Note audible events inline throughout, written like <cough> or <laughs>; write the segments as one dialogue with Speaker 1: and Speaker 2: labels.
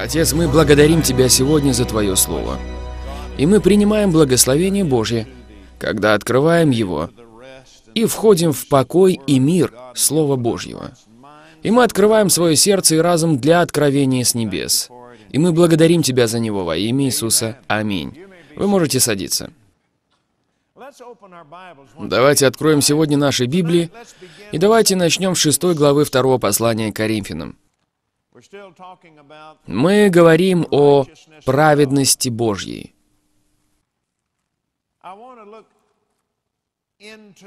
Speaker 1: Отец, мы благодарим Тебя сегодня за Твое Слово. И мы принимаем благословение Божье, когда открываем его и входим в покой и мир Слова Божьего. И мы открываем свое сердце и разум для откровения с небес. И мы благодарим Тебя за него во имя Иисуса. Аминь. Вы можете садиться. Давайте откроем сегодня наши Библии, и давайте начнем с шестой главы второго послания к Коринфянам. Мы говорим о праведности Божьей.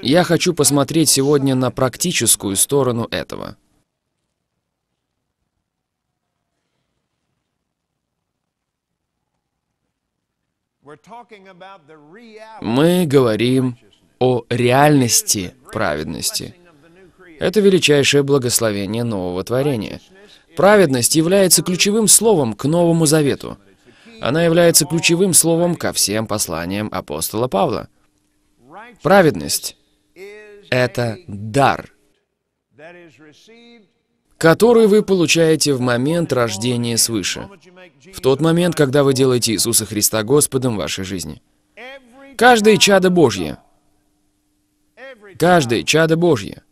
Speaker 1: Я хочу посмотреть сегодня на практическую сторону этого. Мы говорим о реальности праведности. Это величайшее благословение нового творения. Праведность является ключевым словом к Новому Завету. Она является ключевым словом ко всем посланиям апостола Павла. Праведность — это дар, который вы получаете в момент рождения свыше, в тот момент, когда вы делаете Иисуса Христа Господом в вашей жизни. Каждое чадо Божье, каждое чадо Божье,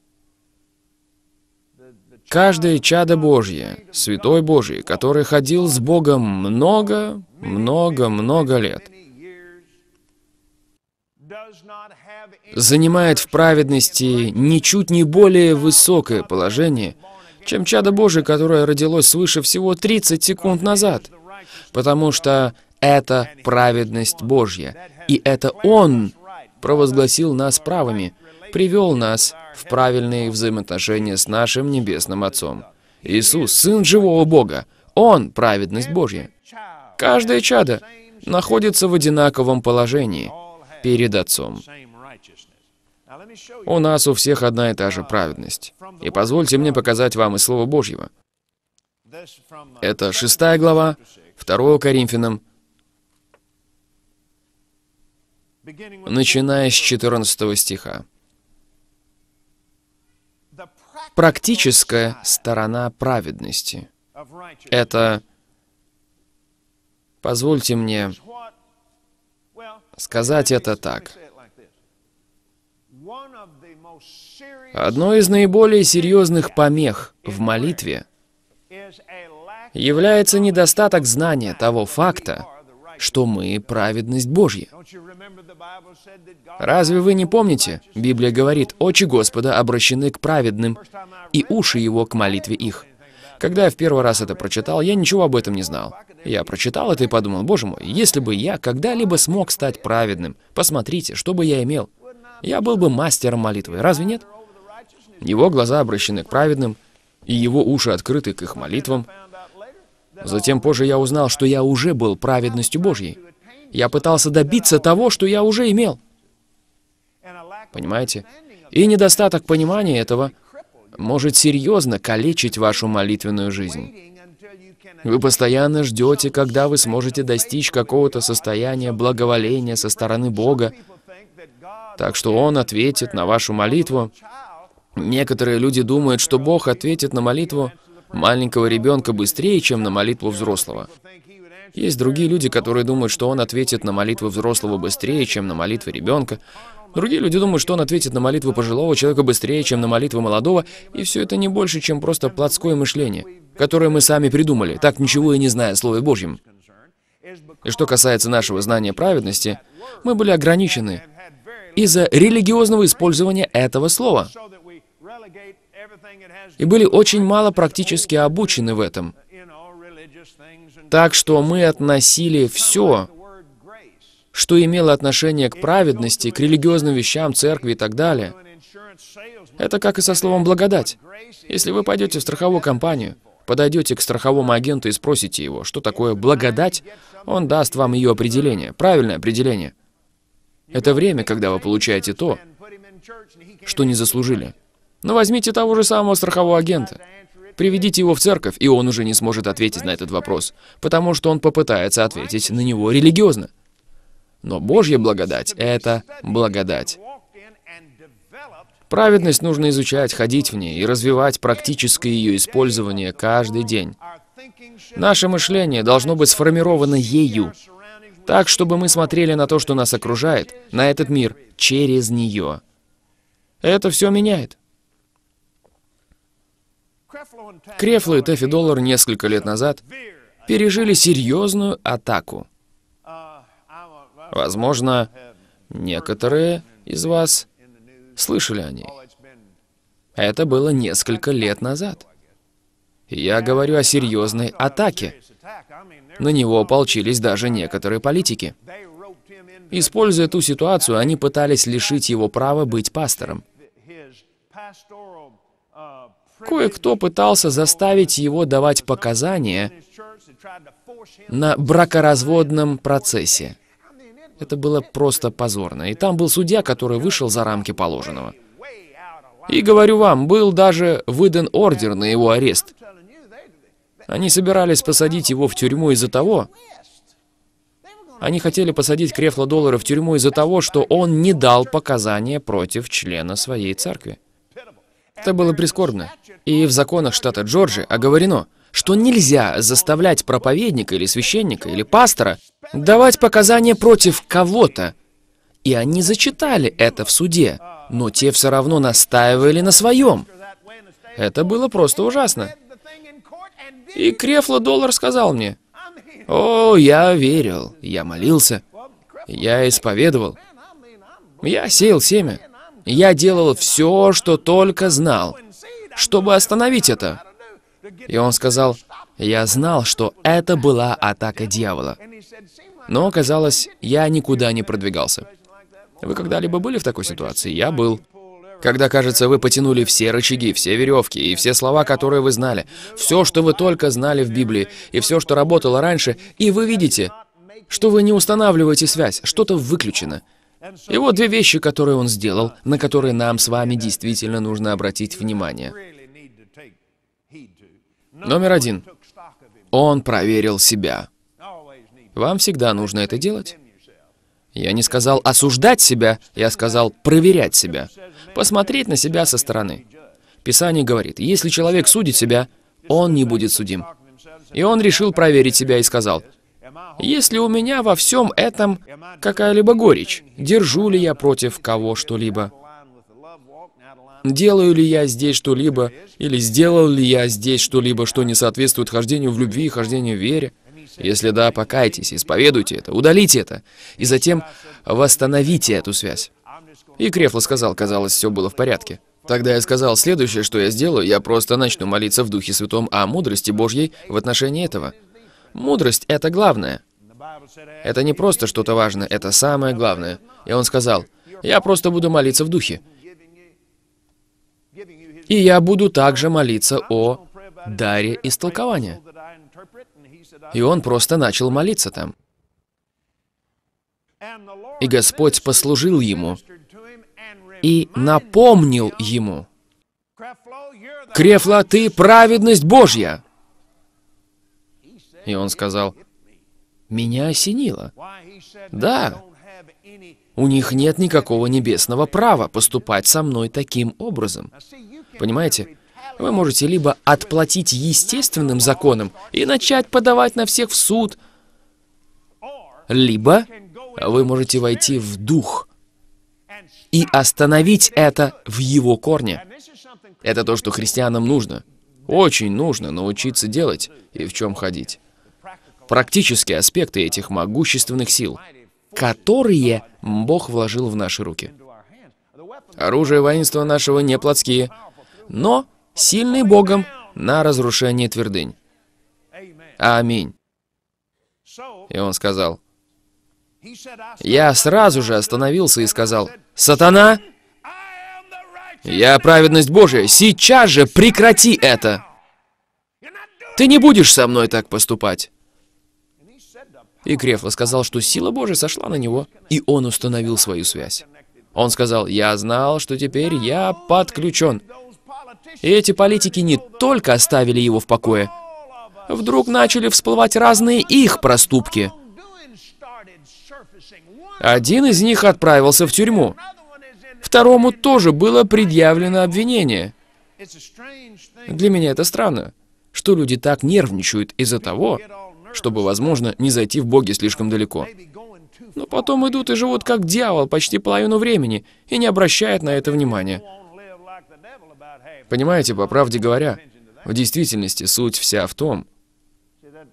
Speaker 1: каждое чадо Божье, Святой Божий, который ходил с Богом много, много, много лет, занимает в праведности ничуть не более высокое положение, чем чадо Божие, которое родилось свыше всего 30 секунд назад, потому что это праведность Божья, и это Он провозгласил нас правыми, привел нас в правильные взаимоотношения с нашим Небесным Отцом. Иисус, Сын живого Бога, Он — праведность Божья. Каждое чадо находится в одинаковом положении перед Отцом. У нас у всех одна и та же праведность. И позвольте мне показать вам из Слова Божьего. Это шестая глава, 2 Коринфянам, начиная с 14 стиха. Практическая сторона праведности — это, позвольте мне сказать это так, Одно из наиболее серьезных помех в молитве является недостаток знания того факта, что мы праведность Божья. Разве вы не помните? Библия говорит, «Очи Господа обращены к праведным, и уши Его к молитве их». Когда я в первый раз это прочитал, я ничего об этом не знал. Я прочитал это и подумал, боже мой, если бы я когда-либо смог стать праведным, посмотрите, что бы я имел. Я был бы мастером молитвы, разве нет? Его глаза обращены к праведным, и его уши открыты к их молитвам. Затем позже я узнал, что я уже был праведностью Божьей. Я пытался добиться того, что я уже имел. Понимаете? И недостаток понимания этого может серьезно калечить вашу молитвенную жизнь. Вы постоянно ждете, когда вы сможете достичь какого-то состояния благоволения со стороны Бога, так что Он ответит на вашу молитву. Некоторые люди думают, что Бог ответит на молитву маленького ребенка быстрее, чем на молитву взрослого. Есть другие люди, которые думают, что Он ответит на молитву взрослого быстрее, чем на молитву ребенка. Другие люди думают, что Он ответит на молитву пожилого человека быстрее, чем на молитву молодого, и все это не больше, чем просто плотское мышление, которое мы сами придумали, так ничего и не зная о Слове Божьем. И что касается нашего знания праведности, мы были ограничены из-за религиозного использования этого слова и были очень мало практически обучены в этом. Так что мы относили все, что имело отношение к праведности, к религиозным вещам, церкви и так далее. Это как и со словом «благодать». Если вы пойдете в страховую компанию, подойдете к страховому агенту и спросите его, что такое благодать, он даст вам ее определение, правильное определение. Это время, когда вы получаете то, что не заслужили. Но возьмите того же самого страхового агента. Приведите его в церковь, и он уже не сможет ответить на этот вопрос, потому что он попытается ответить на него религиозно. Но Божья благодать — это благодать. Праведность нужно изучать, ходить в ней и развивать практическое ее использование каждый день. Наше мышление должно быть сформировано ею, так, чтобы мы смотрели на то, что нас окружает, на этот мир, через нее. Это все меняет. Крефло и Тэффи Доллар несколько лет назад пережили серьезную атаку. Возможно, некоторые из вас слышали о ней. Это было несколько лет назад. Я говорю о серьезной атаке. На него ополчились даже некоторые политики. Используя ту ситуацию, они пытались лишить его права быть пастором. Кое-кто пытался заставить его давать показания на бракоразводном процессе. Это было просто позорно. И там был судья, который вышел за рамки положенного. И говорю вам, был даже выдан ордер на его арест. Они собирались посадить его в тюрьму из-за того, они хотели посадить Крефла Доллара в тюрьму из-за того, что он не дал показания против члена своей церкви. Это было прискорбно. И в законах штата Джорджия оговорено, что нельзя заставлять проповедника или священника или пастора давать показания против кого-то. И они зачитали это в суде, но те все равно настаивали на своем. Это было просто ужасно. И Крефло Доллар сказал мне, «О, я верил, я молился, я исповедовал, я сеял семя, я делал все, что только знал, чтобы остановить это». И он сказал, «Я знал, что это была атака дьявола». Но оказалось, я никуда не продвигался. Вы когда-либо были в такой ситуации? Я был. Когда, кажется, вы потянули все рычаги, все веревки и все слова, которые вы знали, все, что вы только знали в Библии, и все, что работало раньше, и вы видите, что вы не устанавливаете связь, что-то выключено. И вот две вещи, которые он сделал, на которые нам с вами действительно нужно обратить внимание. Номер один. Он проверил себя. Вам всегда нужно это делать. Я не сказал осуждать себя, я сказал проверять себя, посмотреть на себя со стороны. Писание говорит, если человек судит себя, он не будет судим. И он решил проверить себя и сказал, «Есть ли у меня во всем этом какая-либо горечь? Держу ли я против кого что-либо? Делаю ли я здесь что-либо? Или сделал ли я здесь что-либо, что не соответствует хождению в любви и хождению в вере? Если да, покайтесь, исповедуйте это, удалите это, и затем восстановите эту связь. И Крефло сказал, казалось, все было в порядке. Тогда я сказал, следующее, что я сделаю, я просто начну молиться в Духе Святом о мудрости Божьей в отношении этого. Мудрость — это главное. Это не просто что-то важное, это самое главное. И он сказал, я просто буду молиться в Духе. И я буду также молиться о даре истолкования. И он просто начал молиться там. И Господь послужил ему и напомнил ему, «Крефла, ты праведность Божья!» И он сказал, «Меня осенило». Да, у них нет никакого небесного права поступать со мной таким образом. Понимаете? Вы можете либо отплатить естественным законам и начать подавать на всех в суд, либо вы можете войти в дух и остановить это в его корне. Это то, что христианам нужно. Очень нужно научиться делать и в чем ходить. Практические аспекты этих могущественных сил, которые Бог вложил в наши руки. Оружие воинства нашего не плотские, но сильный Богом на разрушение твердынь. Аминь. И он сказал, я сразу же остановился и сказал, «Сатана, я праведность Божия, сейчас же прекрати это! Ты не будешь со мной так поступать!» И Крефло сказал, что сила Божия сошла на него, и он установил свою связь. Он сказал, «Я знал, что теперь я подключен. И эти политики не только оставили его в покое, вдруг начали всплывать разные их проступки. Один из них отправился в тюрьму. Второму тоже было предъявлено обвинение. Для меня это странно. что люди так нервничают из-за того, чтобы, возможно, не зайти в боги слишком далеко. Но потом идут и живут как дьявол почти половину времени и не обращают на это внимания. Понимаете, по правде говоря, в действительности суть вся в том,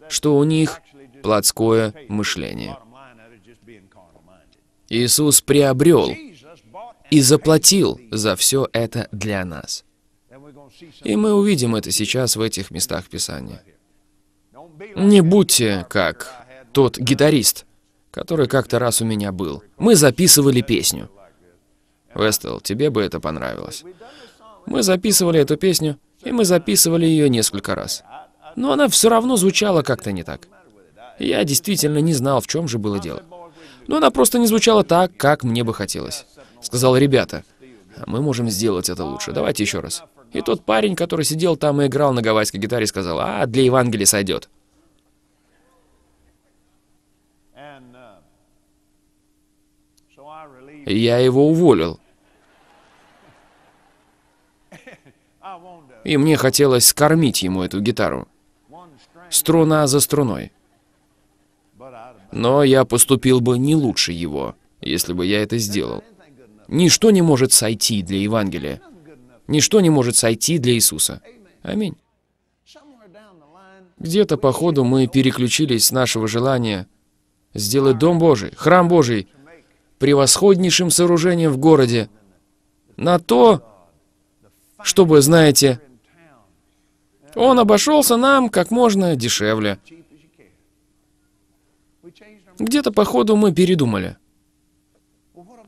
Speaker 1: что у них плотское мышление. Иисус приобрел и заплатил за все это для нас. И мы увидим это сейчас в этих местах Писания. Не будьте как тот гитарист, который как-то раз у меня был. Мы записывали песню. Вестел, тебе бы это понравилось. Мы записывали эту песню, и мы записывали ее несколько раз. Но она все равно звучала как-то не так. Я действительно не знал, в чем же было дело. Но она просто не звучала так, как мне бы хотелось. Сказал, ребята, мы можем сделать это лучше. Давайте еще раз. И тот парень, который сидел там и играл на гавайской гитаре, сказал, а, для Евангелия сойдет. Я его уволил. И мне хотелось скормить ему эту гитару. Струна за струной. Но я поступил бы не лучше его, если бы я это сделал. Ничто не может сойти для Евангелия. Ничто не может сойти для Иисуса. Аминь. Где-то по ходу мы переключились с нашего желания сделать Дом Божий, Храм Божий, превосходнейшим сооружением в городе, на то, чтобы, знаете, он обошелся нам как можно дешевле. Где-то по ходу мы передумали.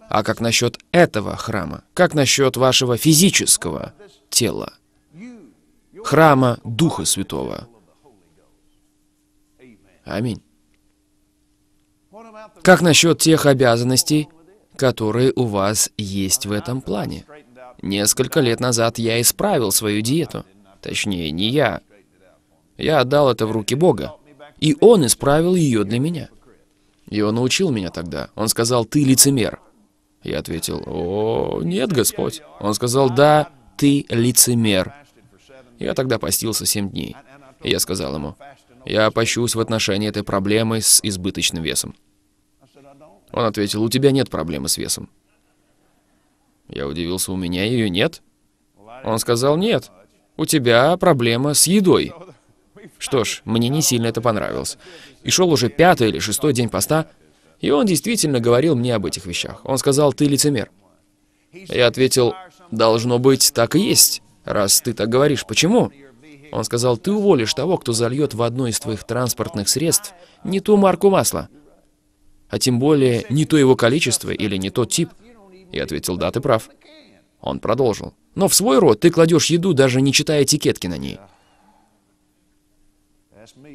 Speaker 1: А как насчет этого храма? Как насчет вашего физического тела? Храма Духа Святого. Аминь. Как насчет тех обязанностей, которые у вас есть в этом плане? Несколько лет назад я исправил свою диету. Точнее, не я. Я отдал это в руки Бога. И Он исправил ее для меня. И Он научил меня тогда. Он сказал, ты лицемер. Я ответил, о, нет, Господь. Он сказал, да, ты лицемер. Я тогда постился семь дней. Я сказал ему, я пощусь в отношении этой проблемы с избыточным весом. Он ответил, у тебя нет проблемы с весом. Я удивился, у меня ее нет? Он сказал, нет, у тебя проблема с едой. Что ж, мне не сильно это понравилось. И шел уже пятый или шестой день поста, и он действительно говорил мне об этих вещах. Он сказал, ты лицемер. Я ответил, должно быть, так и есть, раз ты так говоришь. Почему? Он сказал, ты уволишь того, кто зальет в одно из твоих транспортных средств не ту марку масла, а тем более не то его количество или не тот тип. Я ответил, да, ты прав. Он продолжил. Но в свой рот ты кладешь еду, даже не читая этикетки на ней.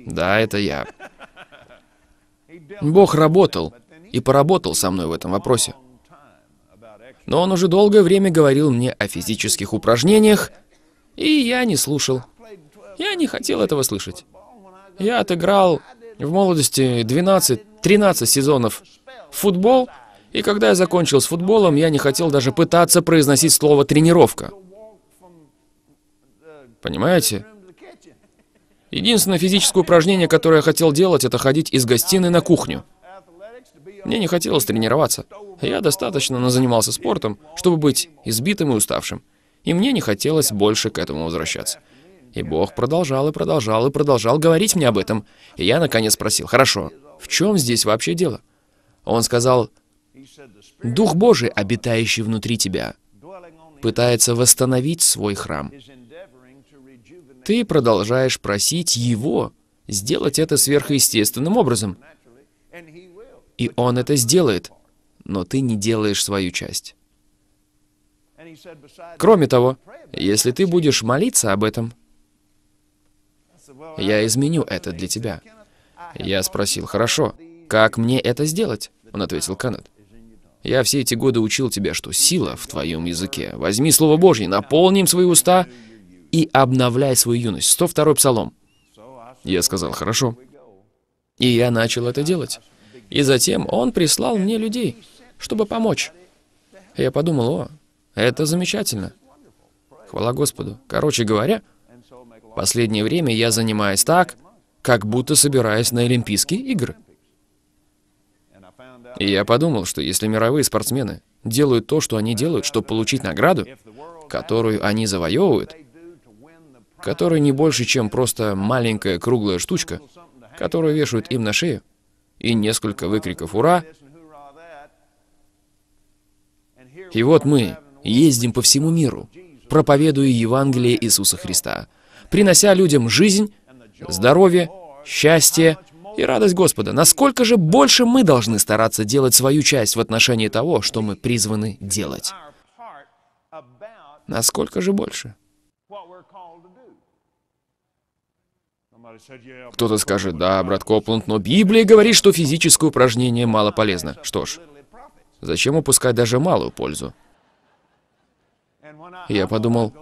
Speaker 1: Да, это я. Бог работал и поработал со мной в этом вопросе. Но он уже долгое время говорил мне о физических упражнениях, и я не слушал. Я не хотел этого слышать. Я отыграл в молодости 12-13 сезонов футбол, и когда я закончил с футболом, я не хотел даже пытаться произносить слово «тренировка». Понимаете? Единственное физическое упражнение, которое я хотел делать, это ходить из гостиной на кухню. Мне не хотелось тренироваться. Я достаточно занимался спортом, чтобы быть избитым и уставшим. И мне не хотелось больше к этому возвращаться. И Бог продолжал и продолжал и продолжал говорить мне об этом. И я наконец спросил, хорошо, в чем здесь вообще дело? Он сказал, Дух Божий, обитающий внутри тебя, пытается восстановить свой храм. Ты продолжаешь просить Его сделать это сверхъестественным образом. И Он это сделает, но ты не делаешь свою часть. Кроме того, если ты будешь молиться об этом, я изменю это для тебя. Я спросил, хорошо, как мне это сделать? Он ответил, Канет. Я все эти годы учил тебя, что сила в твоем языке. Возьми Слово Божье, наполни им свои уста и обновляй свою юность. 102 Псалом. Я сказал, хорошо. И я начал это делать. И затем он прислал мне людей, чтобы помочь. Я подумал, о, это замечательно. Хвала Господу. Короче говоря, Последнее время я занимаюсь так, как будто собираюсь на Олимпийские игры. И я подумал, что если мировые спортсмены делают то, что они делают, чтобы получить награду, которую они завоевывают, которая не больше, чем просто маленькая круглая штучка, которую вешают им на шею, и несколько выкриков «Ура!», и вот мы ездим по всему миру, проповедуя Евангелие Иисуса Христа, принося людям жизнь, здоровье, счастье и радость Господа. Насколько же больше мы должны стараться делать свою часть в отношении того, что мы призваны делать? Насколько же больше? Кто-то скажет, да, брат Копланд, но Библия говорит, что физическое упражнение мало полезно. Что ж, зачем упускать даже малую пользу? Я подумал,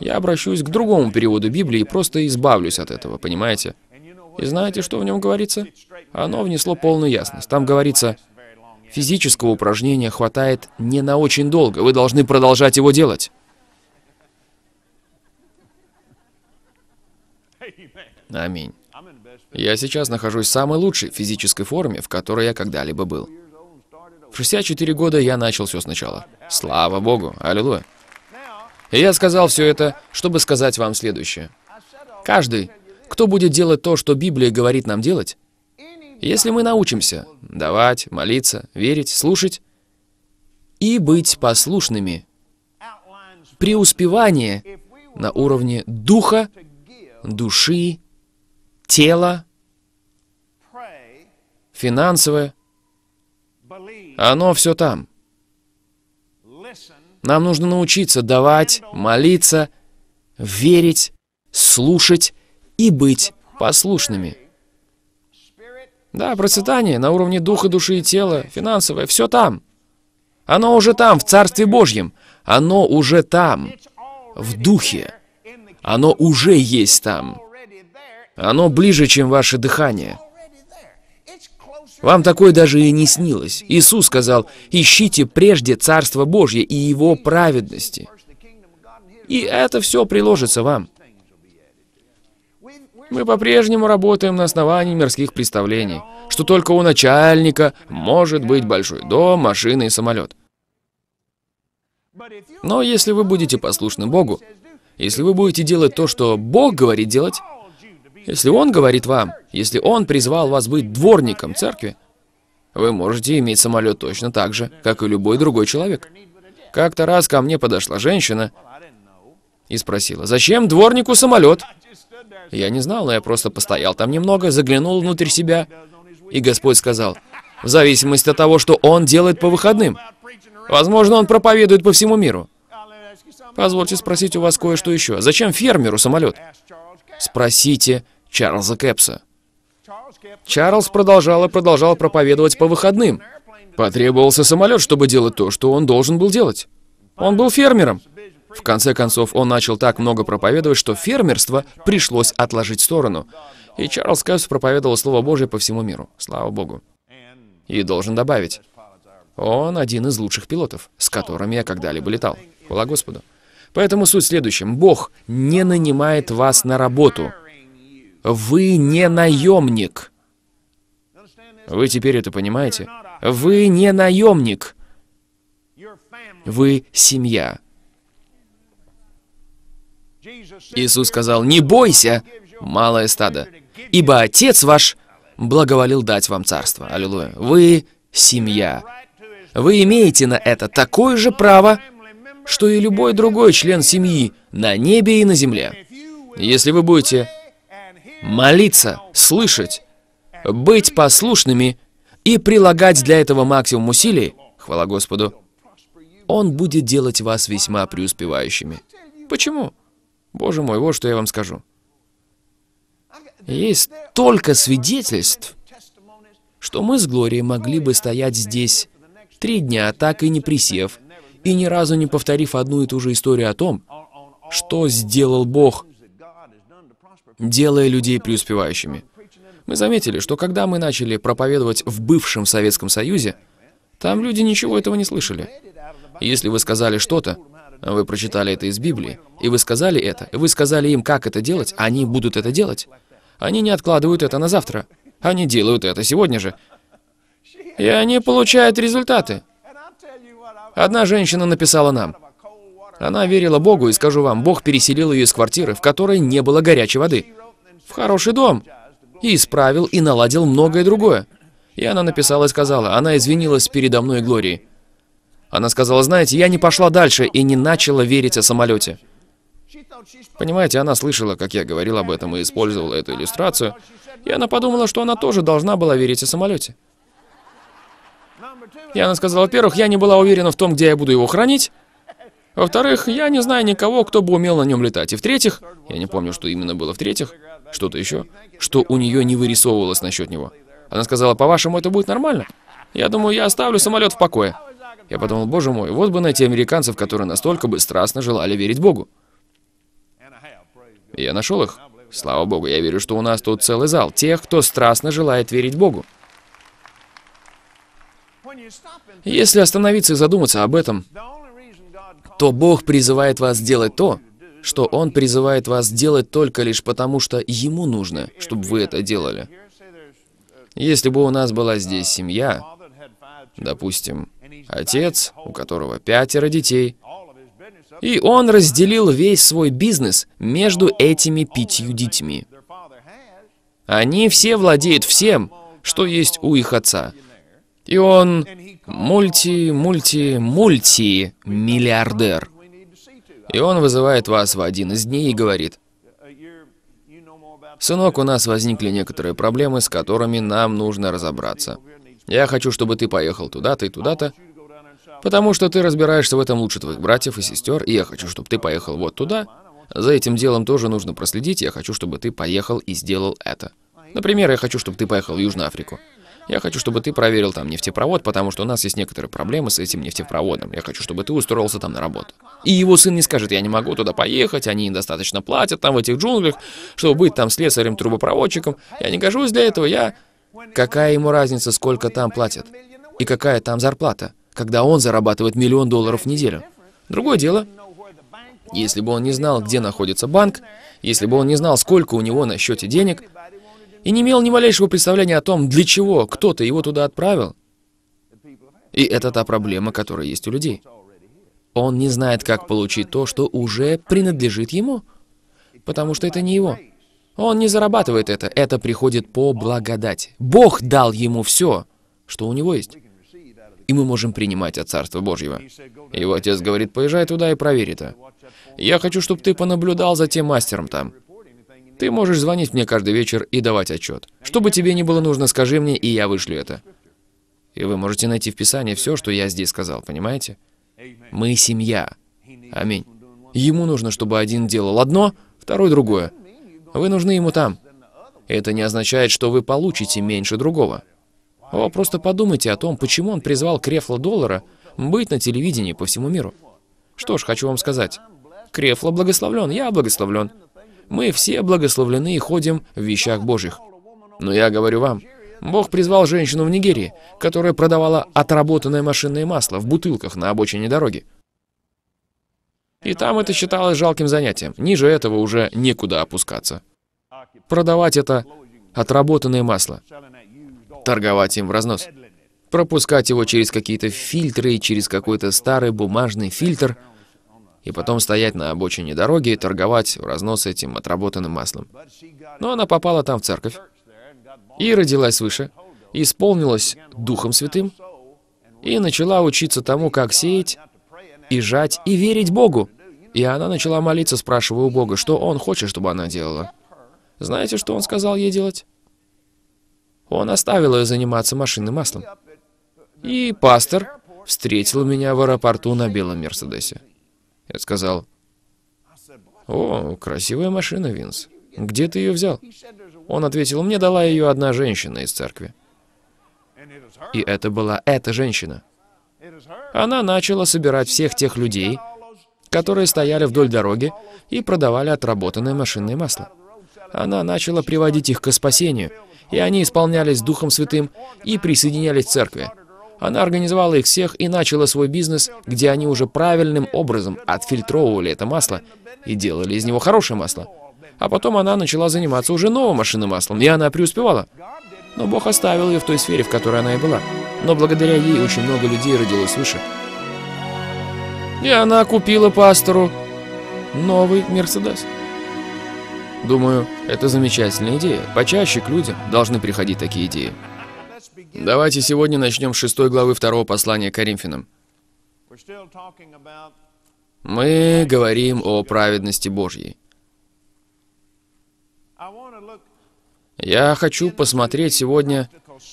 Speaker 1: я обращусь к другому переводу Библии и просто избавлюсь от этого, понимаете? И знаете, что в нем говорится? Оно внесло полную ясность. Там говорится, физического упражнения хватает не на очень долго, вы должны продолжать его делать. Аминь. Я сейчас нахожусь в самой лучшей физической форме, в которой я когда-либо был. В 64 года я начал все сначала. Слава Богу, аллилуйя. И я сказал все это, чтобы сказать вам следующее. Каждый, кто будет делать то, что Библия говорит нам делать, если мы научимся давать, молиться, верить, слушать и быть послушными, преуспевание на уровне духа, души тело, финансовое, оно все там. Нам нужно научиться давать, молиться, верить, слушать и быть послушными. Да, процветание на уровне духа, души и тела, финансовое, все там. Оно уже там, в Царстве Божьем. Оно уже там, в духе. Оно уже есть там. Оно ближе, чем ваше дыхание. Вам такое даже и не снилось. Иисус сказал, ищите прежде Царство Божье и Его праведности. И это все приложится вам. Мы по-прежнему работаем на основании мирских представлений, что только у начальника может быть большой дом, машина и самолет. Но если вы будете послушны Богу, если вы будете делать то, что Бог говорит делать, если Он говорит вам, если Он призвал вас быть дворником церкви, вы можете иметь самолет точно так же, как и любой другой человек. Как-то раз ко мне подошла женщина и спросила, «Зачем дворнику самолет?» Я не знал, но я просто постоял там немного, заглянул внутрь себя, и Господь сказал, «В зависимости от того, что Он делает по выходным. Возможно, Он проповедует по всему миру. Позвольте спросить у вас кое-что еще. Зачем фермеру самолет? Спросите Чарльза Кэпса. Чарльз продолжал и продолжал проповедовать по выходным. Потребовался самолет, чтобы делать то, что он должен был делать. Он был фермером. В конце концов, он начал так много проповедовать, что фермерство пришлось отложить в сторону. И Чарльз Кэпс проповедовал Слово Божье по всему миру. Слава Богу. И должен добавить, он один из лучших пилотов, с которыми я когда-либо летал. Хвала Господу. Поэтому суть в следующем. Бог не нанимает вас на работу. Вы не наемник. Вы теперь это понимаете? Вы не наемник. Вы семья. Иисус сказал, «Не бойся, малое стадо, ибо Отец ваш благоволил дать вам царство». Аллилуйя. Вы семья. Вы имеете на это такое же право, что и любой другой член семьи на небе и на земле. Если вы будете молиться, слышать, быть послушными и прилагать для этого максимум усилий, хвала Господу, Он будет делать вас весьма преуспевающими. Почему? Боже мой, вот что я вам скажу. Есть столько свидетельств, что мы с Глорией могли бы стоять здесь три дня, так и не присев, и ни разу не повторив одну и ту же историю о том, что сделал Бог, делая людей преуспевающими. Мы заметили, что когда мы начали проповедовать в бывшем Советском Союзе, там люди ничего этого не слышали. Если вы сказали что-то, Вы прочитали это из Библии, и вы сказали это, и вы сказали им, как это делать, они будут это делать. Они не откладывают это на завтра. Они делают это сегодня же. И они получают результаты. Одна женщина написала нам. Она верила Богу, и скажу вам, Бог переселил ее из квартиры, в которой не было горячей воды, в хороший дом, и исправил и наладил многое другое. И она написала и сказала, она извинилась передо мной Глорией. Она сказала, знаете, я не пошла дальше и не начала верить о самолете. Понимаете, она слышала, как я говорил об этом и использовала эту иллюстрацию, и она подумала, что она тоже должна была верить о самолете. И она сказала, во-первых, я не была уверена в том, где я буду его хранить, во-вторых, я не знаю никого, кто бы умел на нем летать. И в-третьих, я не помню, что именно было в-третьих, что-то еще, что у нее не вырисовывалось насчет него. Она сказала, по-вашему, это будет нормально? Я думаю, я оставлю самолет в покое. Я подумал, боже мой, вот бы найти американцев, которые настолько бы страстно желали верить Богу. И я нашел их. Слава Богу, я верю, что у нас тут целый зал тех, кто страстно желает верить Богу. Если остановиться и задуматься об этом, то Бог призывает вас сделать то, что Он призывает вас делать только лишь потому, что Ему нужно, чтобы вы это делали. Если бы у нас была здесь семья, допустим, отец, у которого пятеро детей, и он разделил весь свой бизнес между этими пятью детьми. Они все владеют всем, что есть у их отца. И он мульти, мульти, мульти миллиардер. И он вызывает вас в один из дней и говорит, «Сынок, у нас возникли некоторые проблемы, с которыми нам нужно разобраться. Я хочу, чтобы ты поехал туда-то и туда-то, потому что ты разбираешься в этом лучше твоих братьев и сестер, и я хочу, чтобы ты поехал вот туда. За этим делом тоже нужно проследить, я хочу, чтобы ты поехал и сделал это. Например, я хочу, чтобы ты поехал в Южную Африку. Я хочу, чтобы ты проверил там нефтепровод, потому что у нас есть некоторые проблемы с этим нефтепроводом. Я хочу, чтобы ты устроился там на работу. И его сын не скажет, я не могу туда поехать, они недостаточно платят там в этих джунглях, чтобы быть там слесарем-трубопроводчиком. Я не гожусь для этого, я... Какая ему разница, сколько там платят? И какая там зарплата, когда он зарабатывает миллион долларов в неделю? Другое дело, если бы он не знал, где находится банк, если бы он не знал, сколько у него на счете денег, и не имел ни малейшего представления о том, для чего кто-то его туда отправил. И это та проблема, которая есть у людей. Он не знает, как получить то, что уже принадлежит ему, потому что это не его. Он не зарабатывает это, это приходит по благодати. Бог дал ему все, что у него есть. И мы можем принимать от Царства Божьего. Его отец говорит, поезжай туда и проверь это. Я хочу, чтобы ты понаблюдал за тем мастером там. Ты можешь звонить мне каждый вечер и давать отчет. Что бы тебе ни было нужно, скажи мне, и я вышлю это. И вы можете найти в Писании все, что я здесь сказал, понимаете? Мы семья. Аминь. Ему нужно, чтобы один делал одно, второй другое. Вы нужны ему там. Это не означает, что вы получите меньше другого. Вы просто подумайте о том, почему он призвал Крефла Доллара быть на телевидении по всему миру. Что ж, хочу вам сказать. Крефла благословлен, я благословлен. Мы все благословлены и ходим в вещах Божьих. Но я говорю вам, Бог призвал женщину в Нигерии, которая продавала отработанное машинное масло в бутылках на обочине дороги. И там это считалось жалким занятием. Ниже этого уже некуда опускаться. Продавать это отработанное масло. Торговать им в разнос. Пропускать его через какие-то фильтры, через какой-то старый бумажный фильтр – и потом стоять на обочине дороги и торговать в разнос этим отработанным маслом. Но она попала там в церковь и родилась свыше, исполнилась Духом Святым, и начала учиться тому, как сеять, и жать, и верить Богу. И она начала молиться, спрашивая у Бога, что Он хочет, чтобы она делала. Знаете, что Он сказал ей делать? Он оставил ее заниматься машинным маслом. И пастор встретил меня в аэропорту на белом Мерседесе. Я сказал, «О, красивая машина, Винс. Где ты ее взял?» Он ответил, «Мне дала ее одна женщина из церкви». И это была эта женщина. Она начала собирать всех тех людей, которые стояли вдоль дороги и продавали отработанное машинное масло. Она начала приводить их к спасению, и они исполнялись Духом Святым и присоединялись к церкви. Она организовала их всех и начала свой бизнес, где они уже правильным образом отфильтровывали это масло и делали из него хорошее масло. А потом она начала заниматься уже новым машинным маслом, и она преуспевала. Но Бог оставил ее в той сфере, в которой она и была. Но благодаря ей очень много людей родилось выше. И она купила пастору новый Мерседес. Думаю, это замечательная идея. Почаще к людям должны приходить такие идеи. Давайте сегодня начнем с шестой главы второго послания к Коринфянам. Мы говорим о праведности Божьей. Я хочу посмотреть сегодня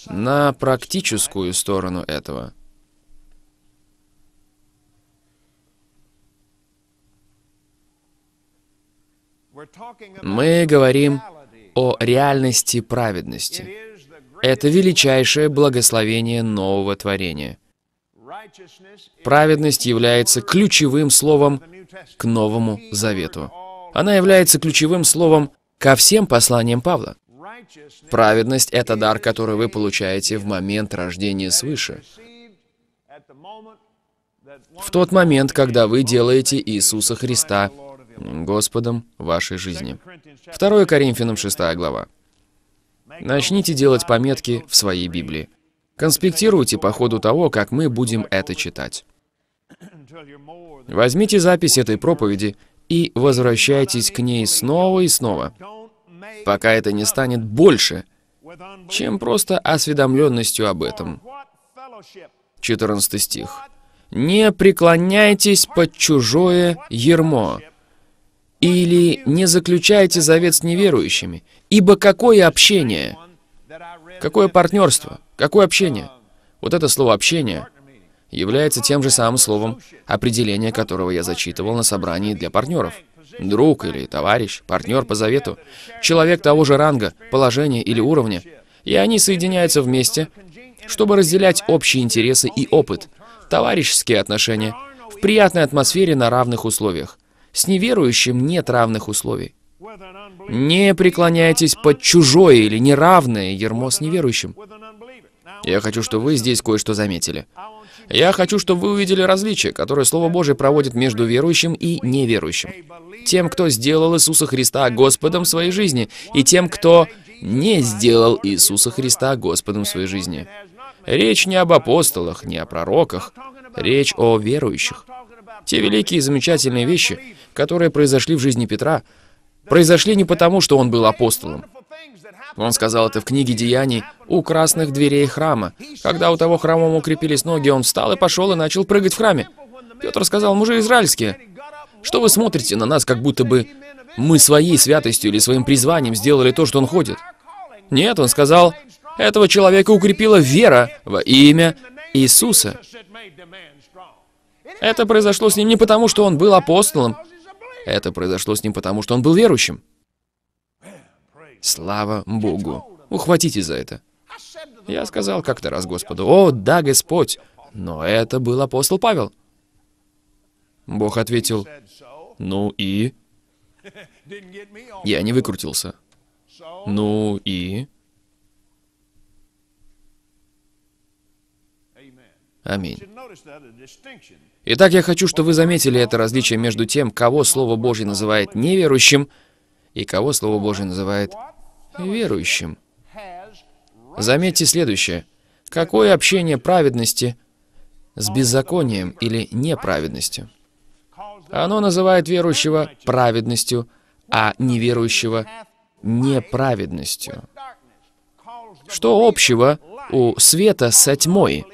Speaker 1: на практическую сторону этого. Мы говорим о реальности праведности. Это величайшее благословение нового творения. Праведность является ключевым словом к Новому Завету. Она является ключевым словом ко всем посланиям Павла. Праведность — это дар, который вы получаете в момент рождения свыше. В тот момент, когда вы делаете Иисуса Христа Господом вашей жизни. 2 Коринфянам 6 глава. Начните делать пометки в своей Библии. Конспектируйте по ходу того, как мы будем это читать. Возьмите запись этой проповеди и возвращайтесь к ней снова и снова, пока это не станет больше, чем просто осведомленностью об этом. 14 стих. «Не преклоняйтесь под чужое ермо, или не заключайте завет с неверующими, ибо какое общение, какое партнерство, какое общение? Вот это слово «общение» является тем же самым словом, определение которого я зачитывал на собрании для партнеров. Друг или товарищ, партнер по завету, человек того же ранга, положения или уровня, и они соединяются вместе, чтобы разделять общие интересы и опыт, товарищеские отношения, в приятной атмосфере на равных условиях. С неверующим нет равных условий. Не преклоняйтесь под чужое или неравное ермо с неверующим. Я хочу, чтобы вы здесь кое-что заметили. Я хочу, чтобы вы увидели различие, которое Слово Божие проводит между верующим и неверующим. Тем, кто сделал Иисуса Христа Господом своей жизни, и тем, кто не сделал Иисуса Христа Господом своей жизни. Речь не об апостолах, не о пророках. Речь о верующих. Те великие и замечательные вещи, которые произошли в жизни Петра, произошли не потому, что он был апостолом. Он сказал это в книге Деяний у красных дверей храма. Когда у того храма укрепились ноги, он встал и пошел и начал прыгать в храме. Петр сказал, мужи израильские, что вы смотрите на нас, как будто бы мы своей святостью или своим призванием сделали то, что он ходит? Нет, он сказал, этого человека укрепила вера во имя Иисуса. Это произошло с ним не потому, что он был апостолом. Это произошло с ним потому, что он был верующим. Слава Богу. Ухватите за это. Я сказал как-то раз Господу, «О, да, Господь!» Но это был апостол Павел. Бог ответил, «Ну и?» Я не выкрутился. «Ну и?» Аминь. Итак, я хочу, чтобы вы заметили это различие между тем, кого Слово Божье называет неверующим, и кого Слово Божье называет верующим. Заметьте следующее. Какое общение праведности с беззаконием или неправедностью? Оно называет верующего праведностью, а неверующего неправедностью. Что общего у света со тьмой?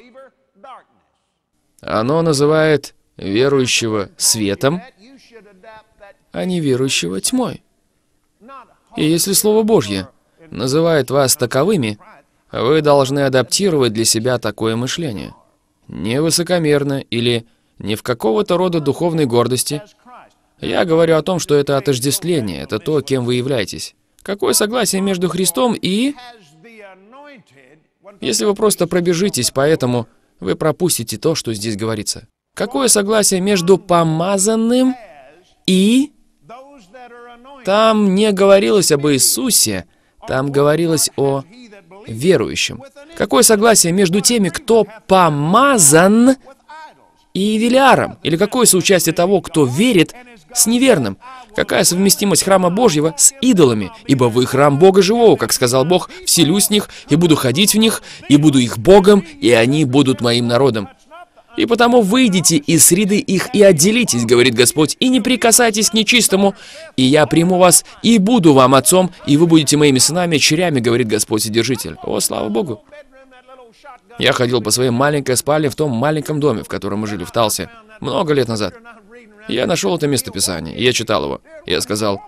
Speaker 1: Оно называет верующего светом, а неверующего тьмой. И если Слово Божье называет вас таковыми, вы должны адаптировать для себя такое мышление. Не высокомерно или не в какого-то рода духовной гордости. Я говорю о том, что это отождествление, это то, кем вы являетесь. Какое согласие между Христом и... Если вы просто пробежитесь по этому вы пропустите то, что здесь говорится. Какое согласие между помазанным и... Там не говорилось об Иисусе, там говорилось о верующим? Какое согласие между теми, кто помазан, и Велиаром? Или какое соучастие того, кто верит, с неверным? Какая совместимость храма Божьего с идолами? Ибо вы храм Бога живого, как сказал Бог, вселюсь в них, и буду ходить в них, и буду их Богом, и они будут моим народом. И потому выйдите из среды их и отделитесь, говорит Господь, и не прикасайтесь к нечистому, и я приму вас, и буду вам отцом, и вы будете моими сынами, черями, говорит Господь Содержитель. О, слава Богу! Я ходил по своей маленькой спальне в том маленьком доме, в котором мы жили в Талсе, много лет назад. Я нашел это местописание, я читал его. Я сказал,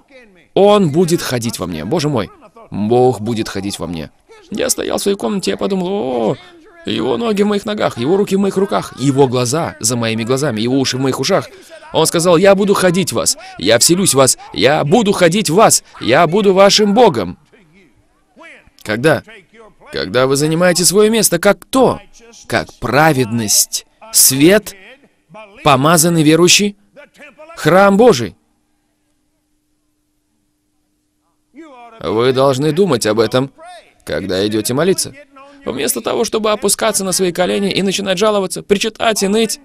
Speaker 1: «Он будет ходить во мне, Боже мой! Бог будет ходить во мне». Я стоял в своей комнате, я подумал, «О, его ноги в моих ногах, его руки в моих руках, его глаза за моими глазами, его уши в моих ушах. Он сказал, я буду ходить в вас, я вселюсь в вас, я буду ходить в вас, я буду вашим Богом. Когда? Когда вы занимаете свое место, как кто? Как праведность, свет, помазанный верующий, храм Божий. Вы должны думать об этом, когда идете молиться. Вместо того, чтобы опускаться на свои колени и начинать жаловаться, причитать и ныть.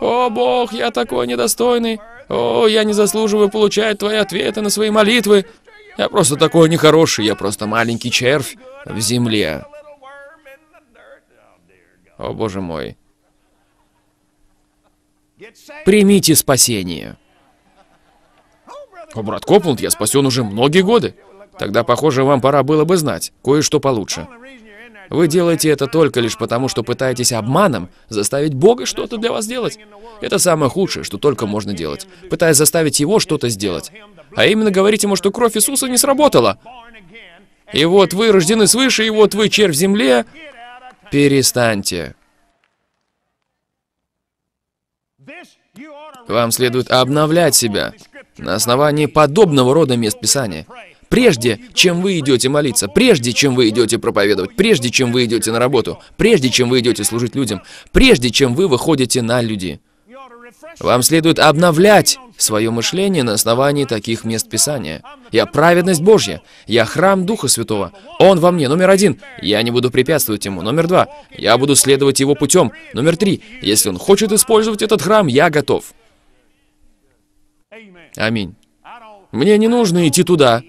Speaker 1: «О, Бог, я такой недостойный! О, я не заслуживаю получать Твои ответы на свои молитвы! Я просто такой нехороший, я просто маленький червь в земле!» О, Боже мой! Примите спасение. О, брат Копланд, я спасен уже многие годы. Тогда, похоже, вам пора было бы знать кое-что получше. Вы делаете это только лишь потому, что пытаетесь обманом заставить Бога что-то для вас делать. Это самое худшее, что только можно делать, пытаясь заставить Его что-то сделать. А именно говорить Ему, что кровь Иисуса не сработала. И вот вы рождены свыше, и вот вы червь в земле. Перестаньте. Вам следует обновлять себя на основании подобного рода мест Писания. Прежде, чем вы идете молиться, прежде, чем вы идете проповедовать, прежде, чем вы идете на работу, прежде, чем вы идете служить людям, прежде, чем вы выходите на люди. Вам следует обновлять свое мышление на основании таких мест Писания. Я праведность Божья. Я храм Духа Святого. Он во мне, номер один. Я не буду препятствовать ему. Номер два. Я буду следовать его путем. Номер три. Если он хочет использовать этот храм, я готов. Аминь. Мне не нужно идти туда,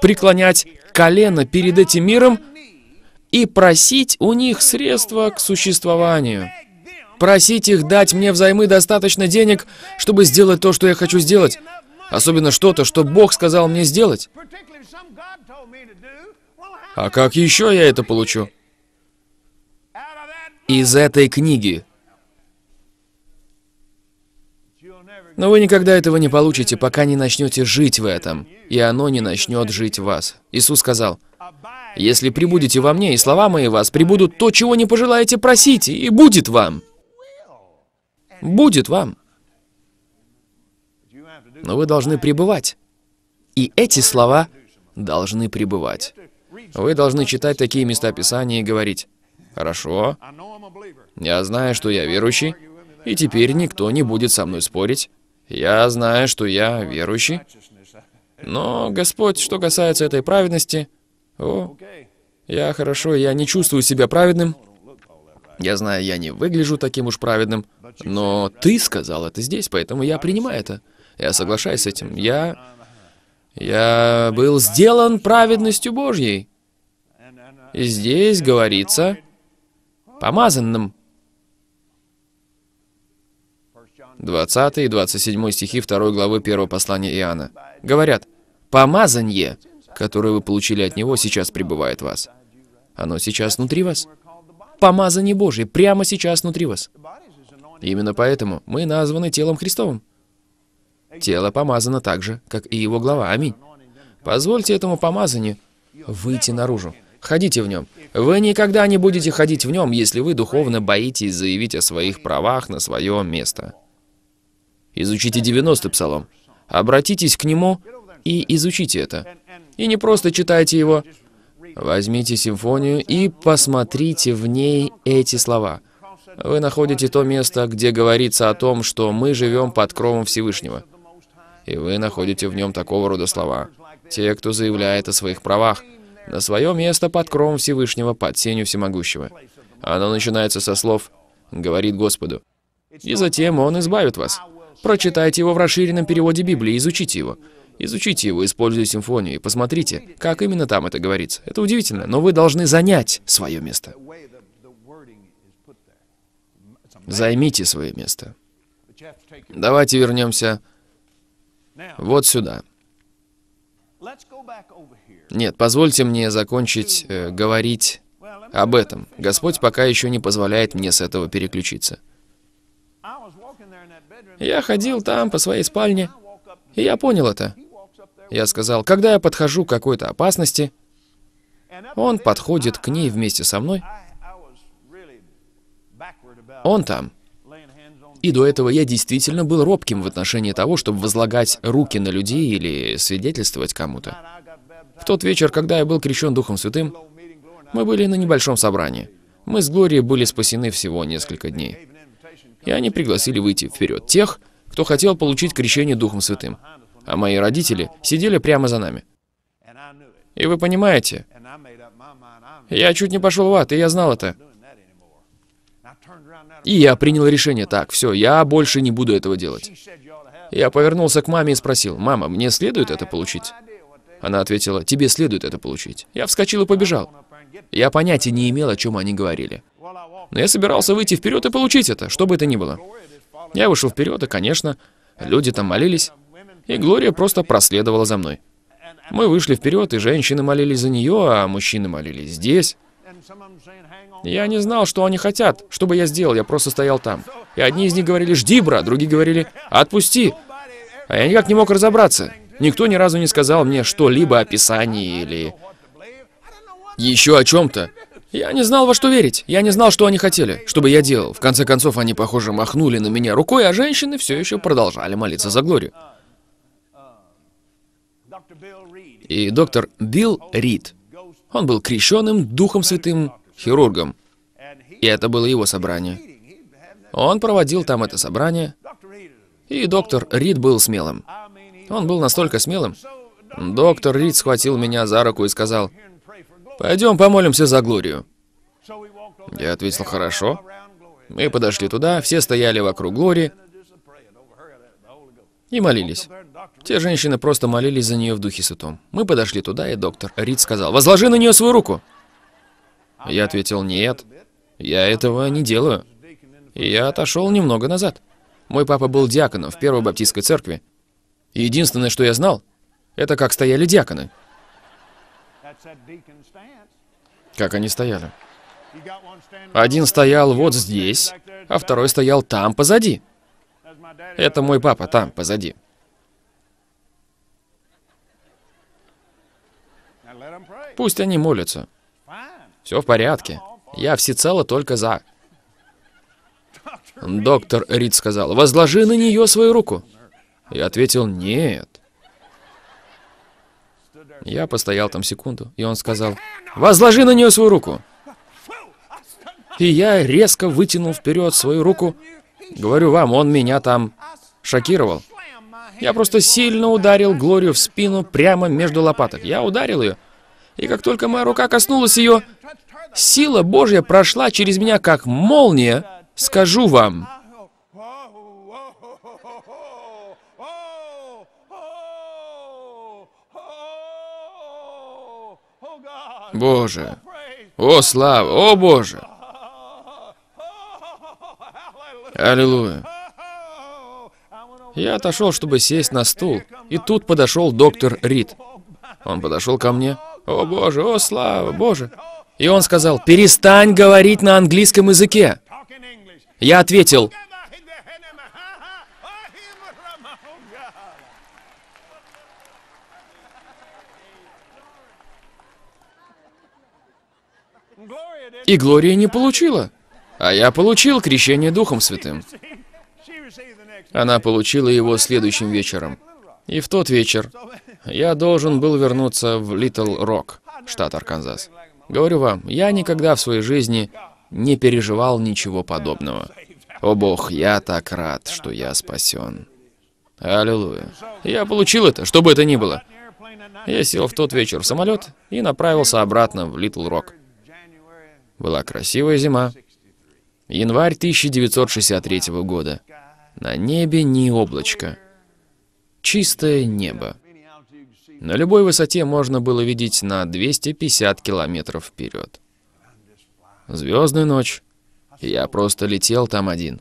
Speaker 1: преклонять колено перед этим миром и просить у них средства к существованию. Просить их дать мне взаймы достаточно денег, чтобы сделать то, что я хочу сделать. Особенно что-то, что Бог сказал мне сделать. А как еще я это получу? Из этой книги. Но вы никогда этого не получите, пока не начнете жить в этом, и оно не начнет жить в вас. Иисус сказал, «Если прибудете во мне, и слова мои вас прибудут, то, чего не пожелаете, просите, и будет вам». Будет вам. Но вы должны пребывать. И эти слова должны пребывать. Вы должны читать такие места Писания и говорить, «Хорошо, я знаю, что я верующий, и теперь никто не будет со мной спорить, я знаю, что я верующий. Но, Господь, что касается этой праведности, о, я хорошо, я не чувствую себя праведным. Я знаю, я не выгляжу таким уж праведным, но ты сказал это здесь, поэтому я принимаю это. Я соглашаюсь с этим. Я... Я был сделан праведностью Божьей. И здесь говорится помазанным. 20 и 27 стихи 2 главы 1 послания Иоанна. Говорят, «Помазанье, которое вы получили от Него, сейчас пребывает в вас». Оно сейчас внутри вас. Помазание Божье прямо сейчас внутри вас. Именно поэтому мы названы телом Христовым. Тело помазано так же, как и его глава. Аминь. Позвольте этому помазанию выйти наружу. Ходите в нем. Вы никогда не будете ходить в нем, если вы духовно боитесь заявить о своих правах на свое место. Изучите 90-й псалом. Обратитесь к нему и изучите это. И не просто читайте его. Возьмите симфонию и посмотрите в ней эти слова. Вы находите то место, где говорится о том, что мы живем под кровом Всевышнего. И вы находите в нем такого рода слова. Те, кто заявляет о своих правах. на свое место под кровом Всевышнего, под сенью Всемогущего. Оно начинается со слов «говорит Господу». И затем Он избавит вас. Прочитайте его в расширенном переводе Библии, изучите его. Изучите его, используя симфонию, и посмотрите, как именно там это говорится. Это удивительно, но вы должны занять свое место. Займите свое место. Давайте вернемся вот сюда. Нет, позвольте мне закончить э, говорить об этом. Господь пока еще не позволяет мне с этого переключиться. Я ходил там по своей спальне, и я понял это. Я сказал, когда я подхожу к какой-то опасности, он подходит к ней вместе со мной. Он там. И до этого я действительно был робким в отношении того, чтобы возлагать руки на людей или свидетельствовать кому-то. В тот вечер, когда я был крещен Духом Святым, мы были на небольшом собрании. Мы с Глорией были спасены всего несколько дней. И они пригласили выйти вперед тех, кто хотел получить крещение Духом Святым. А мои родители сидели прямо за нами. И вы понимаете, я чуть не пошел в ад, и я знал это. И я принял решение, так, все, я больше не буду этого делать. Я повернулся к маме и спросил, «Мама, мне следует это получить?» Она ответила, «Тебе следует это получить». Я вскочил и побежал. Я понятия не имел, о чем они говорили. Но я собирался выйти вперед и получить это, что бы это ни было. Я вышел вперед, и, конечно, люди там молились, и Глория просто проследовала за мной. Мы вышли вперед, и женщины молились за нее, а мужчины молились здесь. Я не знал, что они хотят, что бы я сделал, я просто стоял там. И одни из них говорили «Жди, брат», другие говорили «Отпусти». А я никак не мог разобраться. Никто ни разу не сказал мне что-либо о Писании или еще о чем-то. Я не знал, во что верить. Я не знал, что они хотели, чтобы я делал. В конце концов, они, похоже, махнули на меня рукой, а женщины все еще продолжали молиться за Глорию. И доктор Билл Рид, он был крещенным Духом Святым хирургом. И это было его собрание. Он проводил там это собрание, и доктор Рид был смелым. Он был настолько смелым. Доктор Рид схватил меня за руку и сказал, «Пойдем помолимся за Глорию». Я ответил, «Хорошо». Мы подошли туда, все стояли вокруг Глории и молились. Те женщины просто молились за нее в Духе Святом. Мы подошли туда, и доктор Рид сказал, «Возложи на нее свою руку». Я ответил, «Нет, я этого не делаю». И я отошел немного назад. Мой папа был диаконом в Первой Баптистской церкви. Единственное, что я знал, это как стояли диаконы. Как они стояли. Один стоял вот здесь, а второй стоял там, позади. Это мой папа там, позади. Пусть они молятся. Все в порядке. Я всецело только за. Доктор Рид сказал, возложи на нее свою руку. Я ответил, нет. Я постоял там секунду, и он сказал, возложи на нее свою руку. И я резко вытянул вперед свою руку. Говорю вам, он меня там шокировал. Я просто сильно ударил Глорию в спину прямо между лопаток. Я ударил ее. И как только моя рука коснулась ее, сила Божья прошла через меня как молния, скажу вам. Боже! О, слава! О, Боже! Аллилуйя! Я отошел, чтобы сесть на стул, и тут подошел доктор Рид. Он подошел ко мне. О, Боже! О, слава! Боже! И он сказал, перестань говорить на английском языке. Я ответил, И Глория не получила. А я получил крещение Духом Святым. Она получила его следующим вечером. И в тот вечер я должен был вернуться в Литл Рок, штат Арканзас. Говорю вам, я никогда в своей жизни не переживал ничего подобного. О Бог, я так рад, что я спасен. Аллилуйя. Я получил это, что бы это ни было. Я сел в тот вечер в самолет и направился обратно в Литл Рок. Была красивая зима. Январь 1963 года. На небе ни облачка. Чистое небо. На любой высоте можно было видеть на 250 километров вперед. Звездная ночь. Я просто летел там один.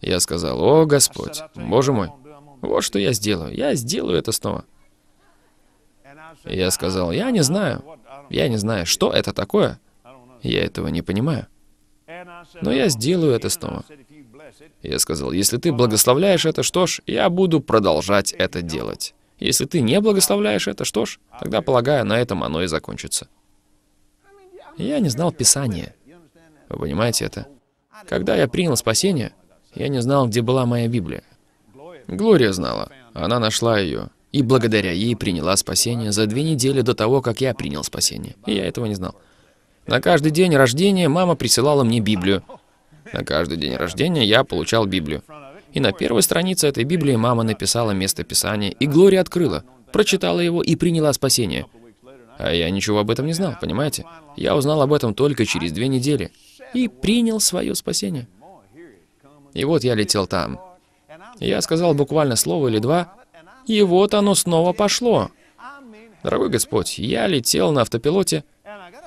Speaker 1: Я сказал, о, Господь, Боже мой, вот что я сделаю. Я сделаю это снова. Я сказал, я не знаю. Я не знаю, что это такое. Я этого не понимаю. Но я сделаю это снова. Я сказал, если ты благословляешь это, что ж, я буду продолжать это делать. Если ты не благословляешь это, что ж, тогда, полагаю, на этом оно и закончится. Я не знал Писания. Вы понимаете это? Когда я принял спасение, я не знал, где была моя Библия. Глория знала. Она нашла ее. И благодаря ей приняла спасение за две недели до того, как я принял спасение. И я этого не знал. На каждый день рождения мама присылала мне Библию. На каждый день рождения я получал Библию. И на первой странице этой Библии мама написала место Писания, и Глория открыла, прочитала его и приняла спасение. А я ничего об этом не знал, понимаете? Я узнал об этом только через две недели и принял свое спасение. И вот я летел там. Я сказал буквально слово или два, и вот оно снова пошло. Дорогой Господь, я летел на автопилоте,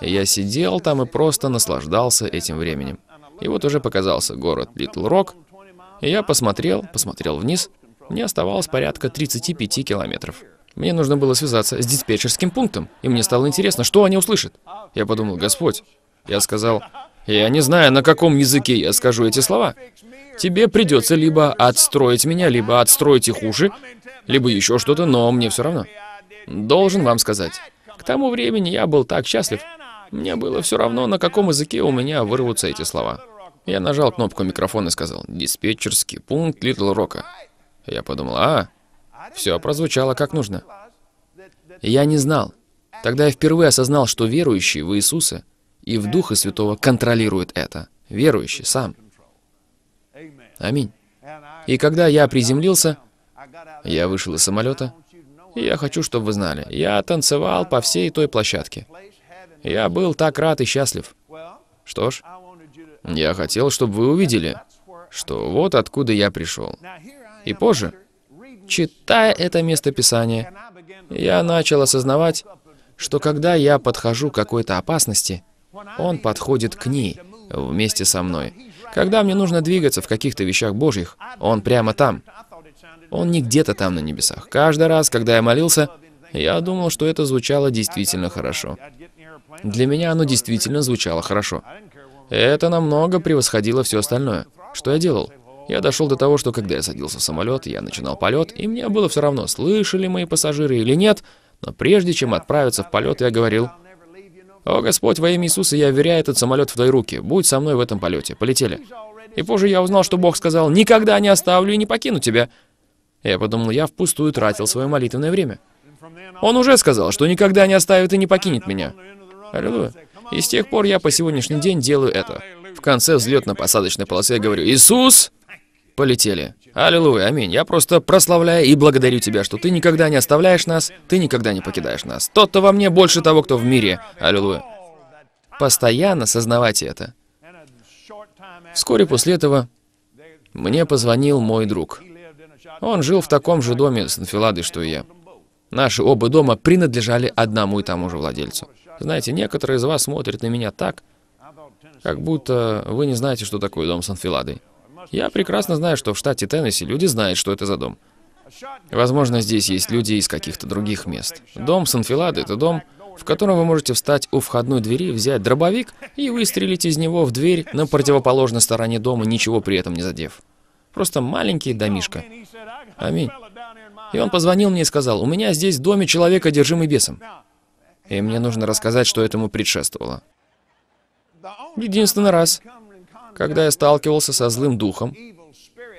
Speaker 1: я сидел там и просто наслаждался этим временем. И вот уже показался город Литл Рок, и я посмотрел, посмотрел вниз. Мне оставалось порядка 35 километров. Мне нужно было связаться с диспетчерским пунктом, и мне стало интересно, что они услышат. Я подумал, Господь. Я сказал, я не знаю, на каком языке я скажу эти слова. Тебе придется либо отстроить меня, либо отстроить их уши, либо еще что-то, но мне все равно. Должен вам сказать. Тому времени я был так счастлив. Мне было все равно, на каком языке у меня вырвутся эти слова. Я нажал кнопку микрофона и сказал «Диспетчерский пункт Литл Рока». Я подумал, а, все прозвучало как нужно. Я не знал. Тогда я впервые осознал, что верующий в Иисуса и в Духа Святого контролирует это. Верующий сам. Аминь. И когда я приземлился, я вышел из самолета, и я хочу, чтобы вы знали, я танцевал по всей той площадке. Я был так рад и счастлив. Что ж, я хотел, чтобы вы увидели, что вот откуда я пришел. И позже, читая это местописание, я начал осознавать, что когда я подхожу к какой-то опасности, он подходит к ней вместе со мной. Когда мне нужно двигаться в каких-то вещах Божьих, он прямо там. Он не где-то там на небесах. Каждый раз, когда я молился, я думал, что это звучало действительно хорошо. Для меня оно действительно звучало хорошо. Это намного превосходило все остальное. Что я делал? Я дошел до того, что когда я садился в самолет, я начинал полет, и мне было все равно, слышали мои пассажиры или нет, но прежде чем отправиться в полет, я говорил, «О, Господь, во имя Иисуса, я веряю этот самолет в Твои руки. Будь со мной в этом полете. Полетели». И позже я узнал, что Бог сказал, «Никогда не оставлю и не покину тебя». Я подумал, я впустую тратил свое молитвенное время. Он уже сказал, что никогда не оставит и не покинет меня. Аллилуйя. И с тех пор я по сегодняшний день делаю это. В конце взлетно-посадочной полосы я говорю, «Иисус!» Полетели. Аллилуйя, аминь. Я просто прославляю и благодарю Тебя, что Ты никогда не оставляешь нас, Ты никогда не покидаешь нас. Тот, кто во мне, больше того, кто в мире. Аллилуйя. Постоянно сознавайте это. Вскоре после этого мне позвонил мой друг. Он жил в таком же доме с Анфиладой, что и я. Наши оба дома принадлежали одному и тому же владельцу. Знаете, некоторые из вас смотрят на меня так, как будто вы не знаете, что такое дом с анфиладой. Я прекрасно знаю, что в штате Теннесси люди знают, что это за дом. Возможно, здесь есть люди из каких-то других мест. Дом с анфиладой — это дом, в котором вы можете встать у входной двери, взять дробовик и выстрелить из него в дверь на противоположной стороне дома, ничего при этом не задев. Просто маленький домишко. Аминь. И он позвонил мне и сказал, у меня здесь в доме человек, одержимый бесом. И мне нужно рассказать, что этому предшествовало. Единственный раз, когда я сталкивался со злым духом,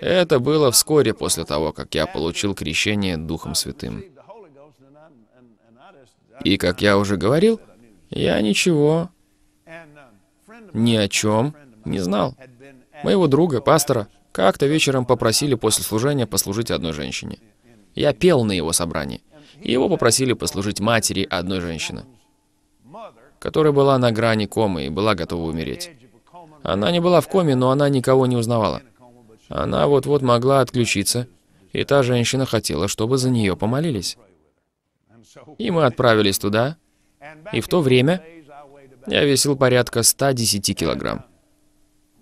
Speaker 1: это было вскоре после того, как я получил крещение Духом Святым. И, как я уже говорил, я ничего, ни о чем не знал. Моего друга, пастора, как-то вечером попросили после служения послужить одной женщине. Я пел на его собрании. его попросили послужить матери одной женщины, которая была на грани комы и была готова умереть. Она не была в коме, но она никого не узнавала. Она вот-вот могла отключиться, и та женщина хотела, чтобы за нее помолились. И мы отправились туда, и в то время я весил порядка 110 килограмм.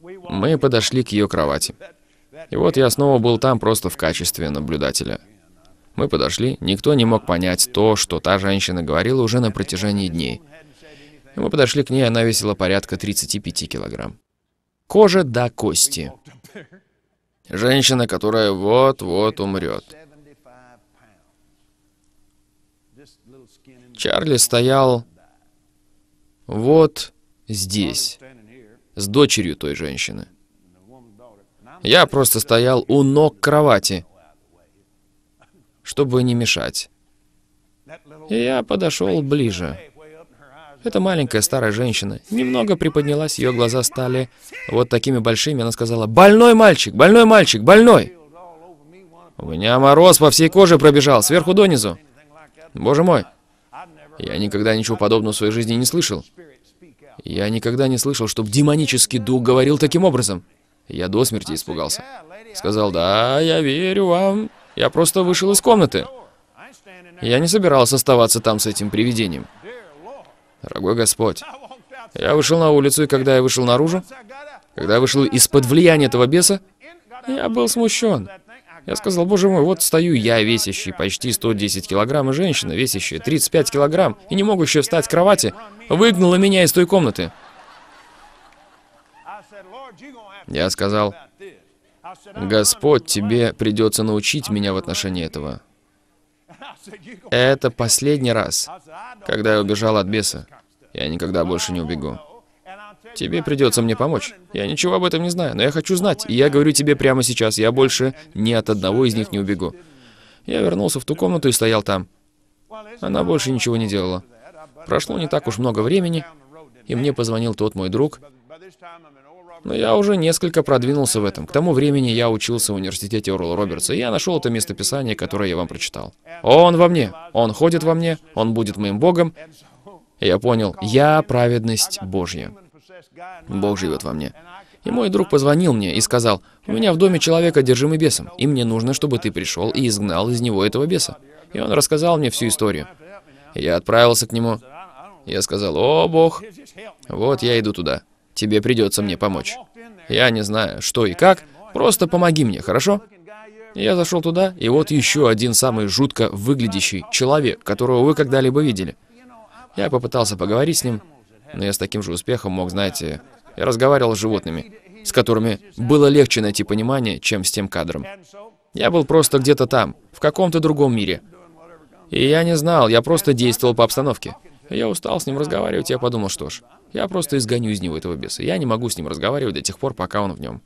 Speaker 1: Мы подошли к ее кровати. И вот я снова был там просто в качестве наблюдателя. Мы подошли, никто не мог понять то, что та женщина говорила уже на протяжении дней. И мы подошли к ней, она весила порядка 35 килограмм. Кожа до кости. Женщина, которая вот-вот умрет. Чарли стоял вот здесь, с дочерью той женщины. Я просто стоял у ног кровати, чтобы не мешать. И я подошел ближе. Эта маленькая старая женщина немного приподнялась, ее глаза стали вот такими большими. Она сказала, «Больной мальчик, больной мальчик, больной!» У меня мороз по всей коже пробежал, сверху донизу. Боже мой, я никогда ничего подобного в своей жизни не слышал. Я никогда не слышал, чтобы демонический дух говорил таким образом. Я до смерти испугался. Сказал, да, я верю вам. Я просто вышел из комнаты. Я не собирался оставаться там с этим привидением. Дорогой Господь, я вышел на улицу, и когда я вышел наружу, когда я вышел из-под влияния этого беса, я был смущен. Я сказал, боже мой, вот стою я, весящий почти 110 килограмм, и женщина, весящая 35 килограмм, и не могущая встать с кровати, выгнала меня из той комнаты. Я сказал, Господь, тебе придется научить меня в отношении этого. Это последний раз, когда я убежал от беса. Я никогда больше не убегу. Тебе придется мне помочь. Я ничего об этом не знаю, но я хочу знать. И я говорю тебе прямо сейчас, я больше ни от одного из них не убегу. Я вернулся в ту комнату и стоял там. Она больше ничего не делала. Прошло не так уж много времени, и мне позвонил тот мой друг. Но я уже несколько продвинулся в этом. К тому времени я учился в университете Орла Робертса, и я нашел это местописание, которое я вам прочитал. Он во мне, он ходит во мне, он будет моим Богом. И я понял, я праведность Божья. Бог живет во мне. И мой друг позвонил мне и сказал, у меня в доме человек одержимый бесом, и мне нужно, чтобы ты пришел и изгнал из него этого беса. И он рассказал мне всю историю. Я отправился к нему. Я сказал, о, Бог, вот я иду туда. Тебе придется мне помочь. Я не знаю, что и как, просто помоги мне, хорошо? Я зашел туда, и вот еще один самый жутко выглядящий человек, которого вы когда-либо видели. Я попытался поговорить с ним, но я с таким же успехом мог, знаете, я разговаривал с животными, с которыми было легче найти понимание, чем с тем кадром. Я был просто где-то там, в каком-то другом мире. И я не знал, я просто действовал по обстановке. Я устал с ним разговаривать, я подумал, что ж, я просто изгоню из него этого беса. Я не могу с ним разговаривать до тех пор, пока он в нем.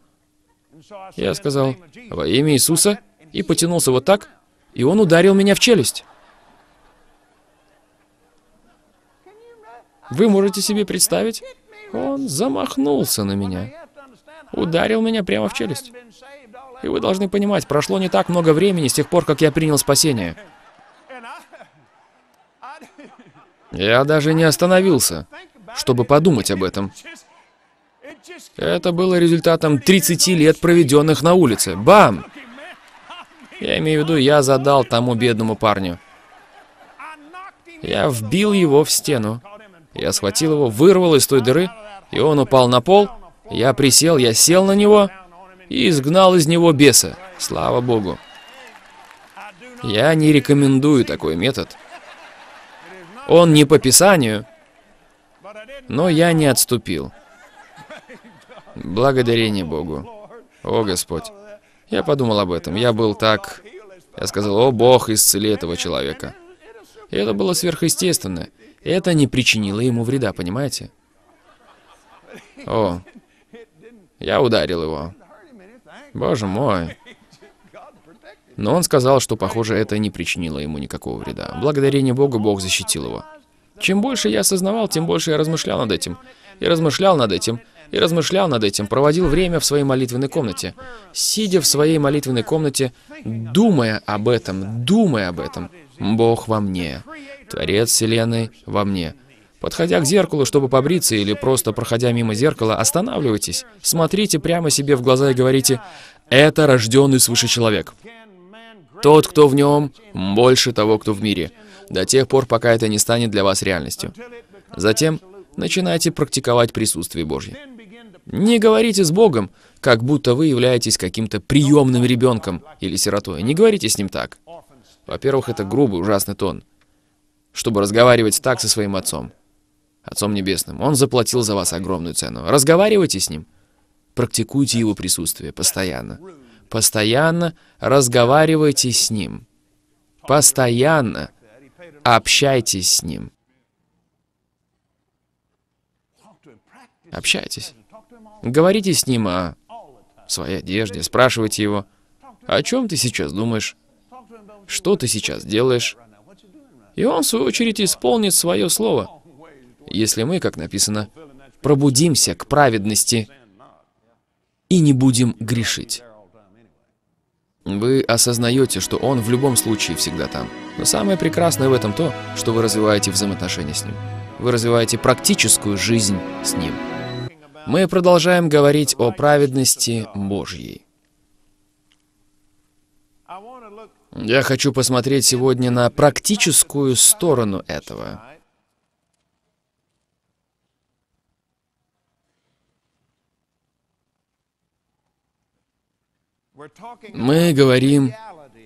Speaker 1: Я сказал, во имя Иисуса, и потянулся вот так, и он ударил меня в челюсть. Вы можете себе представить? Он замахнулся на меня. Ударил меня прямо в челюсть. И вы должны понимать, прошло не так много времени с тех пор, как я принял спасение. Я даже не остановился, чтобы подумать об этом. Это было результатом 30 лет, проведенных на улице. Бам! Я имею в виду, я задал тому бедному парню. Я вбил его в стену. Я схватил его, вырвал из той дыры, и он упал на пол. Я присел, я сел на него и изгнал из него беса. Слава Богу. Я не рекомендую такой метод. Он не по Писанию, но я не отступил. Благодарение Богу. О, Господь. Я подумал об этом. Я был так... Я сказал, о, Бог, исцели этого человека. И это было сверхъестественно. Это не причинило ему вреда, понимаете? О, я ударил его. Боже мой. Но он сказал, что, похоже, это не причинило ему никакого вреда. Благодарение Богу, Бог защитил его. Чем больше я осознавал, тем больше я размышлял над этим. И размышлял над этим. и размышлял над этим, проводил время в своей молитвенной комнате. Сидя в своей молитвенной комнате, думая об этом, думая об этом, Бог во мне, Творец Вселенной во мне. Подходя к зеркалу, чтобы побриться, или просто проходя мимо зеркала, останавливайтесь, смотрите прямо себе в глаза и говорите «Это рожденный свыше человек». Тот, кто в нем, больше того, кто в мире, до тех пор, пока это не станет для вас реальностью. Затем начинайте практиковать присутствие Божье. Не говорите с Богом, как будто вы являетесь каким-то приемным ребенком или сиротой. Не говорите с Ним так. Во-первых, это грубый, ужасный тон, чтобы разговаривать так со своим Отцом. Отцом Небесным. Он заплатил за вас огромную цену. Разговаривайте с Ним. Практикуйте Его присутствие постоянно. Постоянно разговаривайте с Ним. Постоянно общайтесь с Ним. Общайтесь. Говорите с Ним о своей одежде, спрашивайте Его, о чем ты сейчас думаешь, что ты сейчас делаешь. И Он, в свою очередь, исполнит свое слово. Если мы, как написано, пробудимся к праведности и не будем грешить. Вы осознаете, что Он в любом случае всегда там. Но самое прекрасное в этом то, что вы развиваете взаимоотношения с Ним. Вы развиваете практическую жизнь с Ним. Мы продолжаем говорить о праведности Божьей. Я хочу посмотреть сегодня на практическую сторону этого. Мы говорим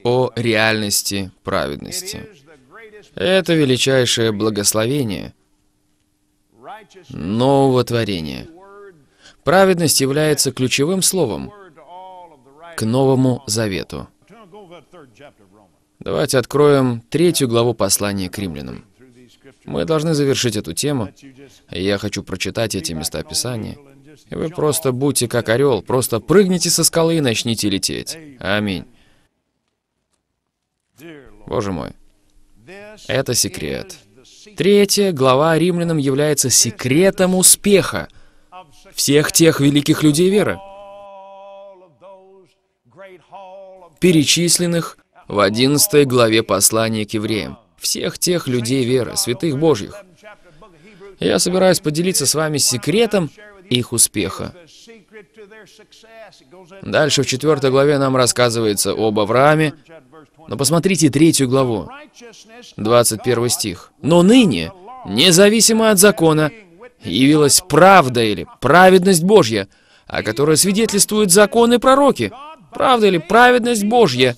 Speaker 1: о реальности праведности. Это величайшее благословение нового творения. Праведность является ключевым словом к Новому Завету. Давайте откроем третью главу послания к римлянам. Мы должны завершить эту тему, я хочу прочитать эти места Писания. Вы просто будьте как орел, просто прыгните со скалы и начните лететь. Аминь. Боже мой. Это секрет. Третья глава римлянам является секретом успеха всех тех великих людей веры, перечисленных в 11 главе послания к евреям. Всех тех людей веры, святых Божьих. Я собираюсь поделиться с вами секретом их успеха. Дальше в 4 главе нам рассказывается об Аврааме, но посмотрите третью главу, 21 стих. «Но ныне, независимо от закона, явилась правда или праведность Божья, о которой свидетельствуют законы пророки. Правда или праведность Божья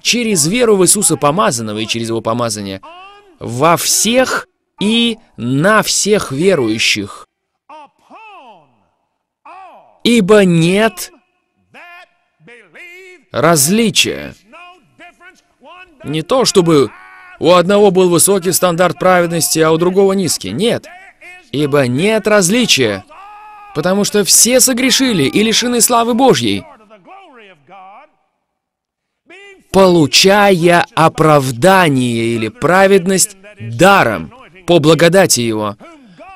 Speaker 1: через веру в Иисуса Помазанного и через Его помазание во всех и на всех верующих. Ибо нет различия. Не то, чтобы у одного был высокий стандарт праведности, а у другого низкий. Нет. Ибо нет различия, потому что все согрешили и лишены славы Божьей, получая оправдание или праведность даром по благодати Его,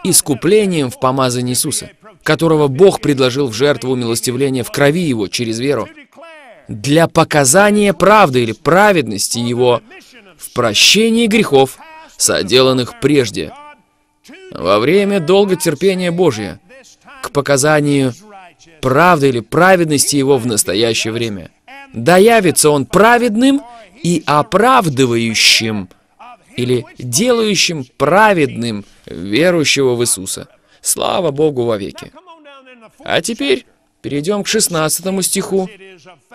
Speaker 1: искуплением в помазании Иисуса, которого Бог предложил в жертву милостивления в крови Его через веру, для показания правды или праведности Его в прощении грехов, соделанных прежде, во время долготерпения Божия к показанию правды или праведности Его в настоящее время. Да явится Он праведным и оправдывающим или делающим праведным верующего в Иисуса. Слава Богу вовеки. А теперь перейдем к 16 стиху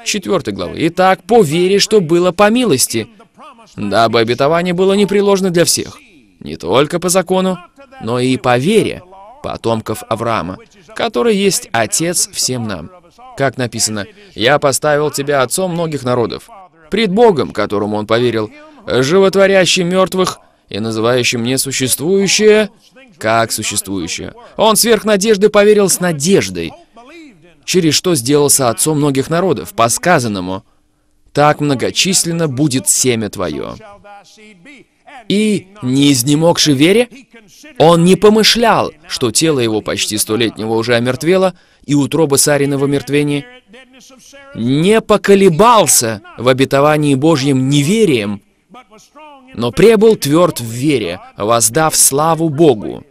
Speaker 1: 4 главы. «Итак, по вере, что было по милости, дабы обетование было непреложно для всех, не только по закону, но и по вере потомков Авраама, который есть Отец всем нам. Как написано, «Я поставил тебя отцом многих народов, пред Богом, которому он поверил, животворящим мертвых и называющим несуществующее как существующее. Он сверх надежды поверил с надеждой, через что сделался отцом многих народов, по сказанному, «Так многочисленно будет семя твое». И, не изнемогши вере, он не помышлял, что тело его почти столетнего уже омертвело, и утроба Сариного мертвения, не поколебался в обетовании Божьим неверием, но пребыл тверд в вере, воздав славу Богу.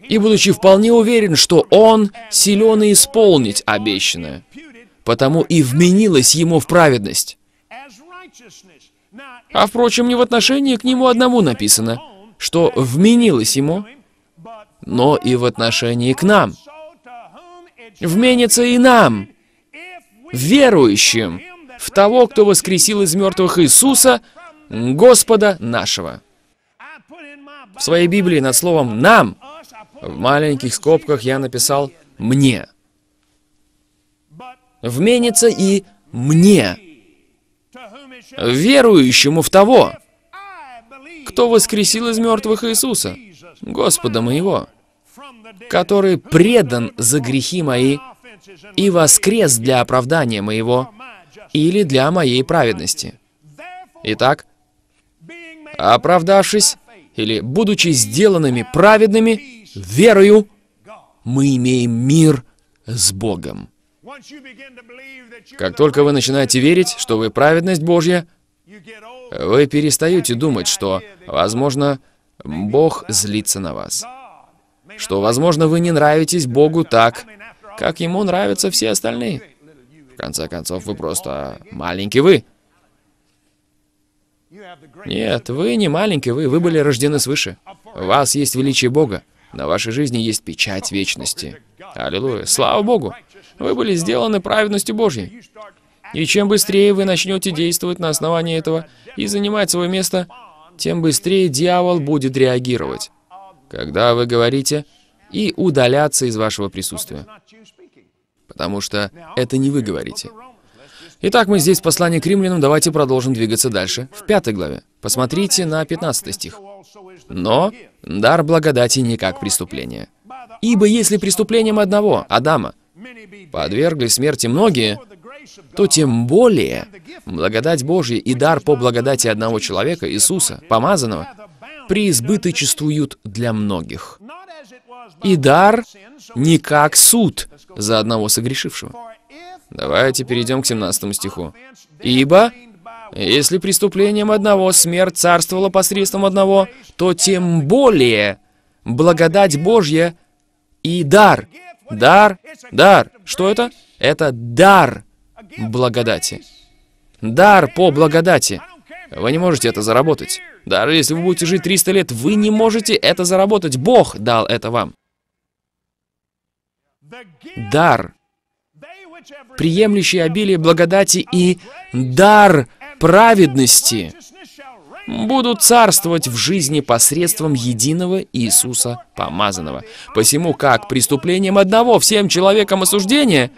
Speaker 1: И будучи вполне уверен, что он силен исполнить обещанное, потому и вменилось ему в праведность. А впрочем, не в отношении к нему одному написано, что вменилось ему, но и в отношении к нам. Вменится и нам, верующим в того, кто воскресил из мертвых Иисуса, Господа нашего. В своей Библии над словом «нам» в маленьких скобках я написал «мне». Вменится и «мне», верующему в того, кто воскресил из мертвых Иисуса, Господа моего, который предан за грехи мои и воскрес для оправдания моего или для моей праведности. Итак, оправдавшись или будучи сделанными праведными, верою, мы имеем мир с Богом. Как только вы начинаете верить, что вы праведность Божья, вы перестаете думать, что, возможно, Бог злится на вас. Что, возможно, вы не нравитесь Богу так, как Ему нравятся все остальные. В конце концов, вы просто маленький вы. Нет, вы не маленький вы, вы были рождены свыше. У вас есть величие Бога. На вашей жизни есть печать вечности. Аллилуйя. Слава Богу. Вы были сделаны праведностью Божьей. И чем быстрее вы начнете действовать на основании этого и занимать свое место, тем быстрее дьявол будет реагировать, когда вы говорите и удаляться из вашего присутствия. Потому что это не вы говорите. Итак, мы здесь в послании к римлянам, давайте продолжим двигаться дальше. В пятой главе. Посмотрите на 15 стих. «Но дар благодати не как преступление. Ибо если преступлением одного, Адама, подвергли смерти многие, то тем более благодать Божья и дар по благодати одного человека, Иисуса, помазанного, преизбыточествуют для многих. И дар не как суд за одного согрешившего. Давайте перейдем к 17 стиху. «Ибо, если преступлением одного смерть царствовала посредством одного, то тем более благодать Божья и дар. Дар, дар. Что это? Это дар благодати. Дар по благодати. Вы не можете это заработать. Даже если вы будете жить 300 лет, вы не можете это заработать. Бог дал это вам. Дар, приемлющий обилие благодати и дар праведности будут царствовать в жизни посредством единого Иисуса Помазанного. Посему как преступлением одного всем человекам осуждение,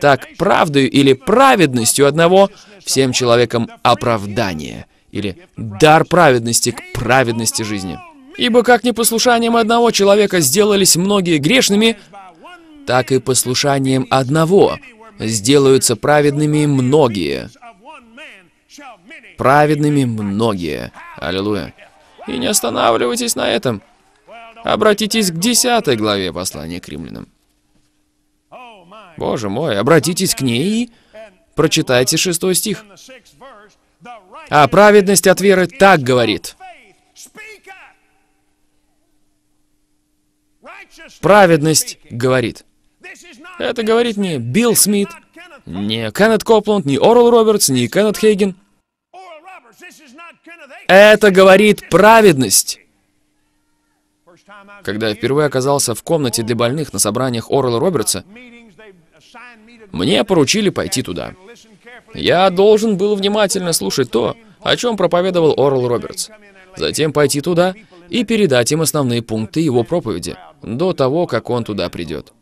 Speaker 1: так правдою или праведностью одного всем человекам оправдание, или дар праведности к праведности жизни. Ибо как непослушанием одного человека сделались многие грешными, так и послушанием одного сделаются праведными многие. Праведными многие. Аллилуйя. И не останавливайтесь на этом. Обратитесь к 10 главе послания к римлянам. Боже мой, обратитесь к ней и прочитайте шестой стих. А праведность от веры так говорит. Праведность говорит. Это говорит не Билл Смит, не Кеннет Копланд, не Орл Робертс, не Кеннет Хейген. Это говорит праведность. Когда я впервые оказался в комнате для больных на собраниях Орла Робертса, мне поручили пойти туда. Я должен был внимательно слушать то, о чем проповедовал Орл Робертс. Затем пойти туда и передать им основные пункты его проповеди, до того, как он туда придет.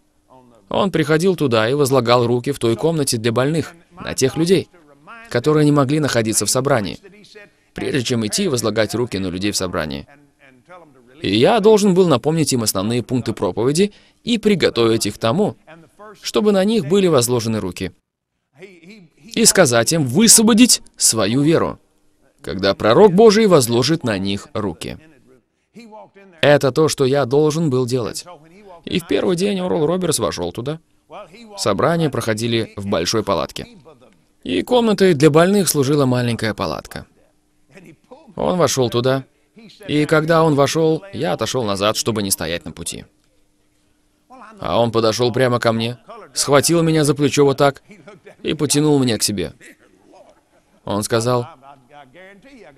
Speaker 1: Он приходил туда и возлагал руки в той комнате для больных, на тех людей, которые не могли находиться в собрании, прежде чем идти и возлагать руки на людей в собрании. И я должен был напомнить им основные пункты проповеди и приготовить их к тому, чтобы на них были возложены руки. И сказать им высвободить свою веру. когда пророк Божий возложит на них руки. Это то, что я должен был делать. И в первый день Орл Робертс вошел туда. Собрания проходили в большой палатке. И комнатой для больных служила маленькая палатка. Он вошел туда, и когда он вошел, я отошел назад, чтобы не стоять на пути. А он подошел прямо ко мне, схватил меня за плечо вот так и потянул меня к себе. Он сказал,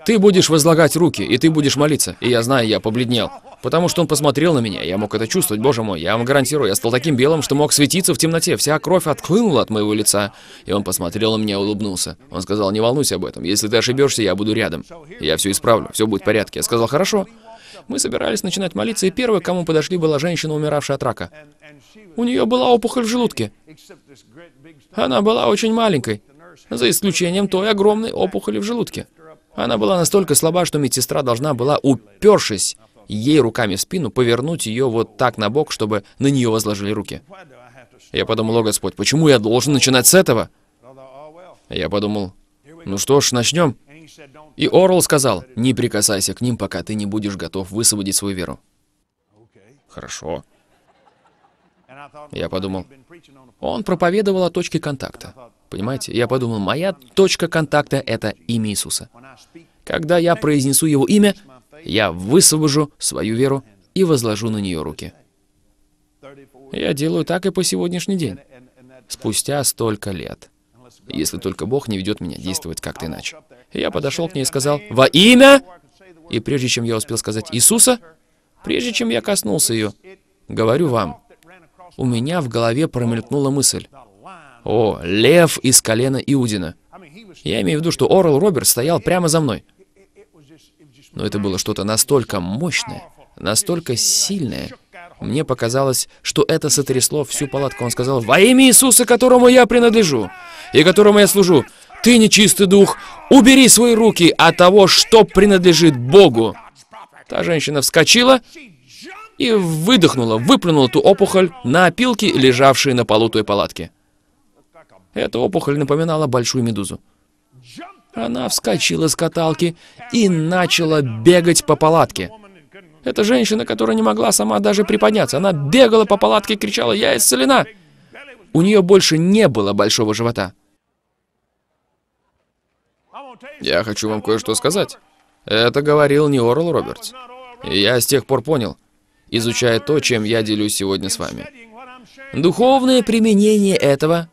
Speaker 1: «Ты будешь возлагать руки, и ты будешь молиться». И я знаю, я побледнел. Потому что он посмотрел на меня, я мог это чувствовать, боже мой, я вам гарантирую, я стал таким белым, что мог светиться в темноте, вся кровь отхлынула от моего лица. И он посмотрел на меня и улыбнулся. Он сказал, не волнуйся об этом, если ты ошибешься, я буду рядом. Я все исправлю, все будет в порядке. Я сказал, хорошо. Мы собирались начинать молиться, и первой, к кому подошли, была женщина, умиравшая от рака. У нее была опухоль в желудке. Она была очень маленькой, за исключением той огромной опухоли в желудке. Она была настолько слаба, что медсестра должна была, упершись ей руками в спину, повернуть ее вот так на бок, чтобы на нее возложили руки. Я подумал, о Господь, почему я должен начинать с этого? Я подумал, ну что ж, начнем. И Орл сказал, не прикасайся к ним, пока ты не будешь готов высвободить свою веру. Хорошо. Я подумал, он проповедовал о точке контакта. Понимаете? Я подумал, моя точка контакта — это имя Иисуса. Когда я произнесу Его имя, я высвобожу свою веру и возложу на нее руки. Я делаю так и по сегодняшний день, спустя столько лет. Если только Бог не ведет меня действовать как-то иначе. Я подошел к ней и сказал, «Во имя!» И прежде чем я успел сказать «Иисуса», прежде чем я коснулся ее, говорю вам, у меня в голове промелькнула мысль, «О, лев из колена Иудина!» Я имею в виду, что Орл Роберт стоял прямо за мной. Но это было что-то настолько мощное, настолько сильное. Мне показалось, что это сотрясло всю палатку. Он сказал, «Во имя Иисуса, которому я принадлежу и которому я служу, ты нечистый дух, убери свои руки от того, что принадлежит Богу». Та женщина вскочила и выдохнула, выплюнула ту опухоль на опилки, лежавшие на полу той палатки. Эта опухоль напоминала большую медузу. Она вскочила с каталки и начала бегать по палатке. Эта женщина, которая не могла сама даже приподняться, она бегала по палатке и кричала «Я исцелена!». У нее больше не было большого живота. Я хочу вам кое-что сказать. Это говорил не Орл Робертс. Я с тех пор понял, изучая то, чем я делюсь сегодня с вами. Духовное применение этого,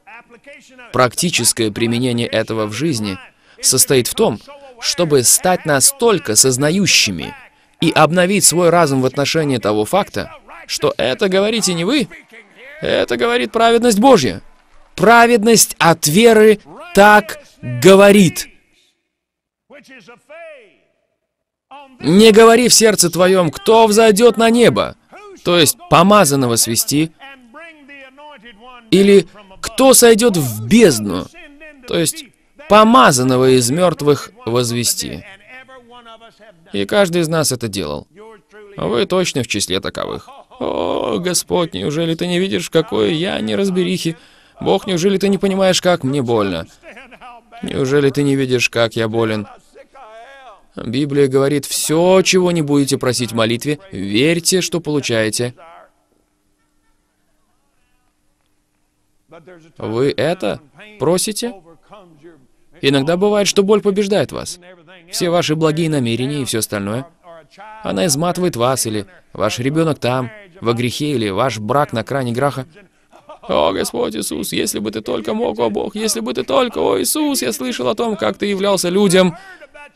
Speaker 1: практическое применение этого в жизни – состоит в том, чтобы стать настолько сознающими и обновить свой разум в отношении того факта, что это говорите не вы, это говорит праведность Божья. Праведность от веры так говорит. Не говори в сердце твоем, кто взойдет на небо, то есть помазанного свести, или кто сойдет в бездну, то есть помазанного из мертвых возвести. И каждый из нас это делал. Вы точно в числе таковых. О, Господь, неужели ты не видишь, какой я неразберихи? Бог, неужели ты не понимаешь, как мне больно? Неужели ты не видишь, как я болен? Библия говорит, все, чего не будете просить в молитве, верьте, что получаете. Вы это просите? Иногда бывает, что боль побеждает вас. Все ваши благие намерения и все остальное. Она изматывает вас, или ваш ребенок там, во грехе, или ваш брак на кране граха. О, Господь Иисус, если бы ты только мог, о Бог, если бы ты только, о Иисус, я слышал о том, как ты являлся людям.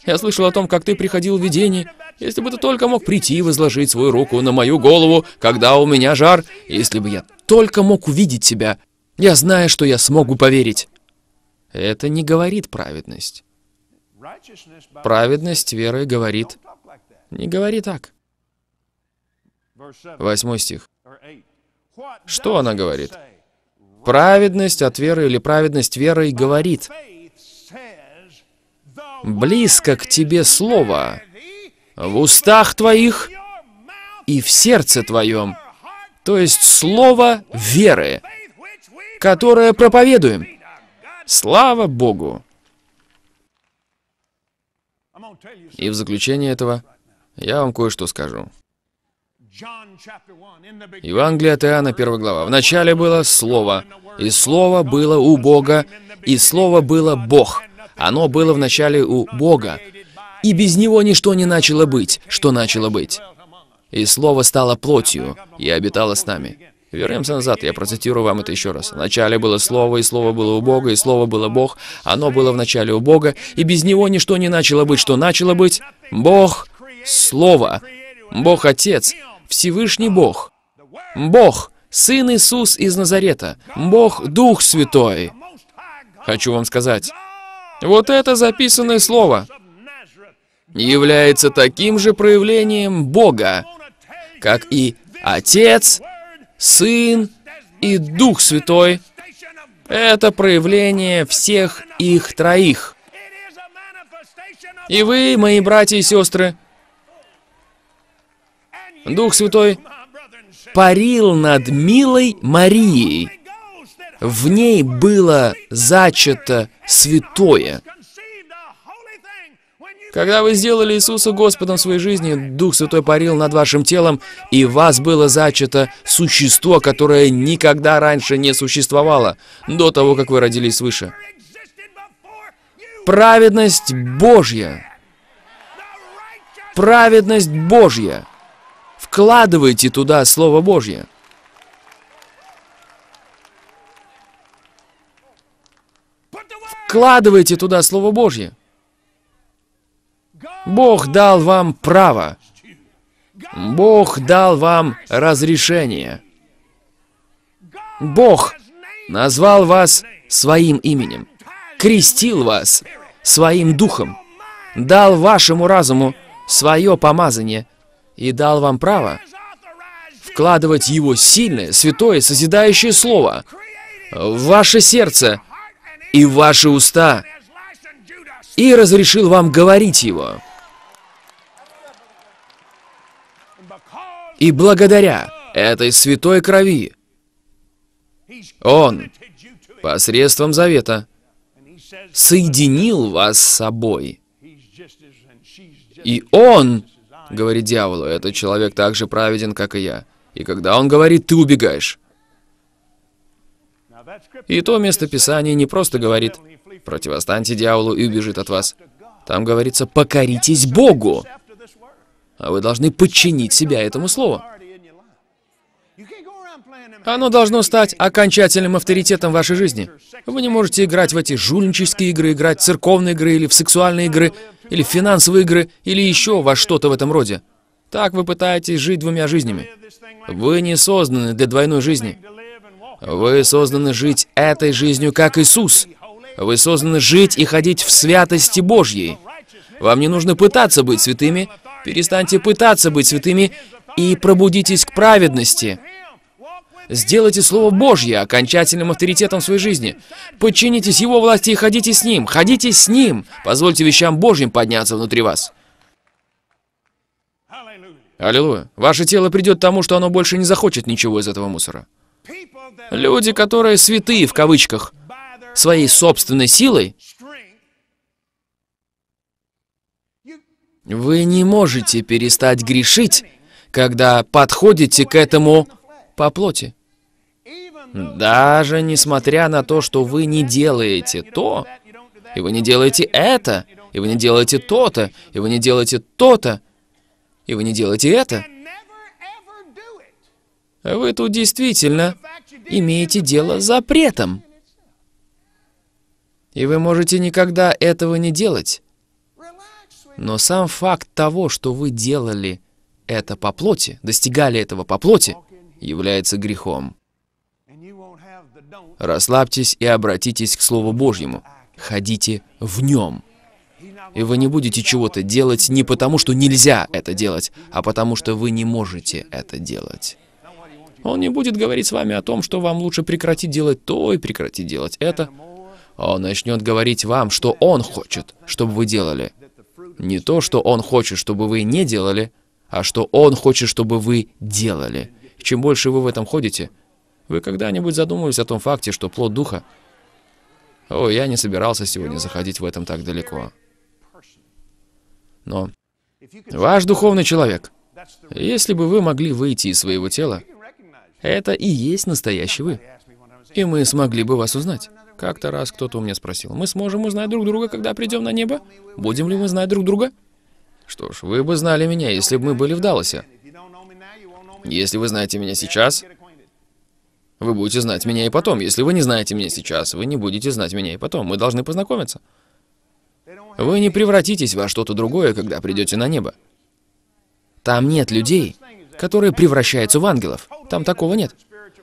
Speaker 1: Я слышал о том, как ты приходил в видение. Если бы ты только мог прийти и возложить свою руку на мою голову, когда у меня жар. Если бы я только мог увидеть тебя, я знаю, что я смогу поверить. Это не говорит праведность. Праведность верой говорит, не говори так. Восьмой стих. Что она говорит? Праведность от веры или праведность верой говорит, близко к тебе слово, в устах твоих и в сердце твоем, то есть слово веры, которое проповедуем. Слава Богу! И в заключение этого я вам кое-что скажу. Евангелие от Иоанна, 1 глава. «Вначале было Слово, и Слово было у Бога, и Слово было Бог. Оно было вначале у Бога, и без Него ничто не начало быть, что начало быть. И Слово стало плотью, и обитало с нами». Вернемся назад, я процитирую вам это еще раз. «Вначале было Слово, и Слово было у Бога, и Слово было Бог. Оно было вначале у Бога, и без Него ничто не начало быть, что начало быть. Бог — Слово. Бог Отец, Всевышний Бог. Бог, Сын Иисус из Назарета. Бог Дух Святой. Хочу вам сказать, вот это записанное слово является таким же проявлением Бога, как и Отец, Сын и Дух Святой. Это проявление всех их троих. И вы, мои братья и сестры, Дух Святой парил над милой Марией. В ней было зачато святое. Когда вы сделали Иисуса Господом в своей жизни, Дух Святой парил над вашим телом, и вас было зачато существо, которое никогда раньше не существовало, до того, как вы родились свыше. Праведность Божья. Праведность Божья. Вкладывайте туда Слово Божье. Вкладывайте туда Слово Божье. Бог дал вам право. Бог дал вам разрешение. Бог назвал вас своим именем, крестил вас своим духом, дал вашему разуму свое помазание и дал вам право вкладывать его сильное, святое, созидающее слово в ваше сердце и в ваши уста, и разрешил вам говорить его. И благодаря этой святой крови Он посредством завета соединил вас с собой. И Он, говорит дьяволу, этот человек так же праведен, как и я. И когда он говорит, ты убегаешь. И то место Писания не просто говорит, противостаньте дьяволу и убежит от вас. Там говорится, покоритесь Богу. А вы должны подчинить себя этому слову. Оно должно стать окончательным авторитетом вашей жизни. Вы не можете играть в эти жульнические игры, играть в церковные игры, или в сексуальные игры, или в финансовые игры, или еще во что-то в этом роде. Так вы пытаетесь жить двумя жизнями. Вы не созданы для двойной жизни. Вы созданы жить этой жизнью, как Иисус. Вы созданы жить и ходить в святости Божьей. Вам не нужно пытаться быть святыми. Перестаньте пытаться быть святыми и пробудитесь к праведности. Сделайте Слово Божье окончательным авторитетом в своей жизни. Подчинитесь Его власти и ходите с Ним. Ходите с Ним. Позвольте вещам Божьим подняться внутри вас. Аллилуйя. Ваше тело придет к тому, что оно больше не захочет ничего из этого мусора. Люди, которые святые, в кавычках, своей собственной силой, вы не можете перестать грешить, когда подходите к этому по плоти. Даже несмотря на то, что вы не делаете то, и вы не делаете это, и вы не делаете то-то, и вы не делаете то-то, и вы не делаете это, вы тут действительно имеете дело с запретом. И вы можете никогда этого не делать. Но сам факт того, что вы делали это по плоти, достигали этого по плоти, является грехом. Расслабьтесь и обратитесь к Слову Божьему. Ходите в нем. И вы не будете чего-то делать не потому, что нельзя это делать, а потому, что вы не можете это делать. Он не будет говорить с вами о том, что вам лучше прекратить делать то и прекратить делать это. Он начнет говорить вам, что он хочет, чтобы вы делали. Не то, что он хочет, чтобы вы не делали, а что он хочет, чтобы вы делали. Чем больше вы в этом ходите, вы когда-нибудь задумывались о том факте, что плод Духа... О, я не собирался сегодня заходить в этом так далеко. Но ваш духовный человек, если бы вы могли выйти из своего тела, это и есть настоящий вы. И мы смогли бы вас узнать. Как-то раз кто-то у меня спросил, мы сможем узнать друг друга, когда придем на небо? Будем ли мы знать друг друга? Что ж, вы бы знали меня, если бы мы были в Далласе. Если вы знаете меня сейчас, вы будете знать меня и потом. Если вы не знаете меня сейчас, вы не будете знать меня и потом. Мы должны познакомиться. Вы не превратитесь во что-то другое, когда придете на небо. Там нет людей, которые превращаются в ангелов. Там такого нет.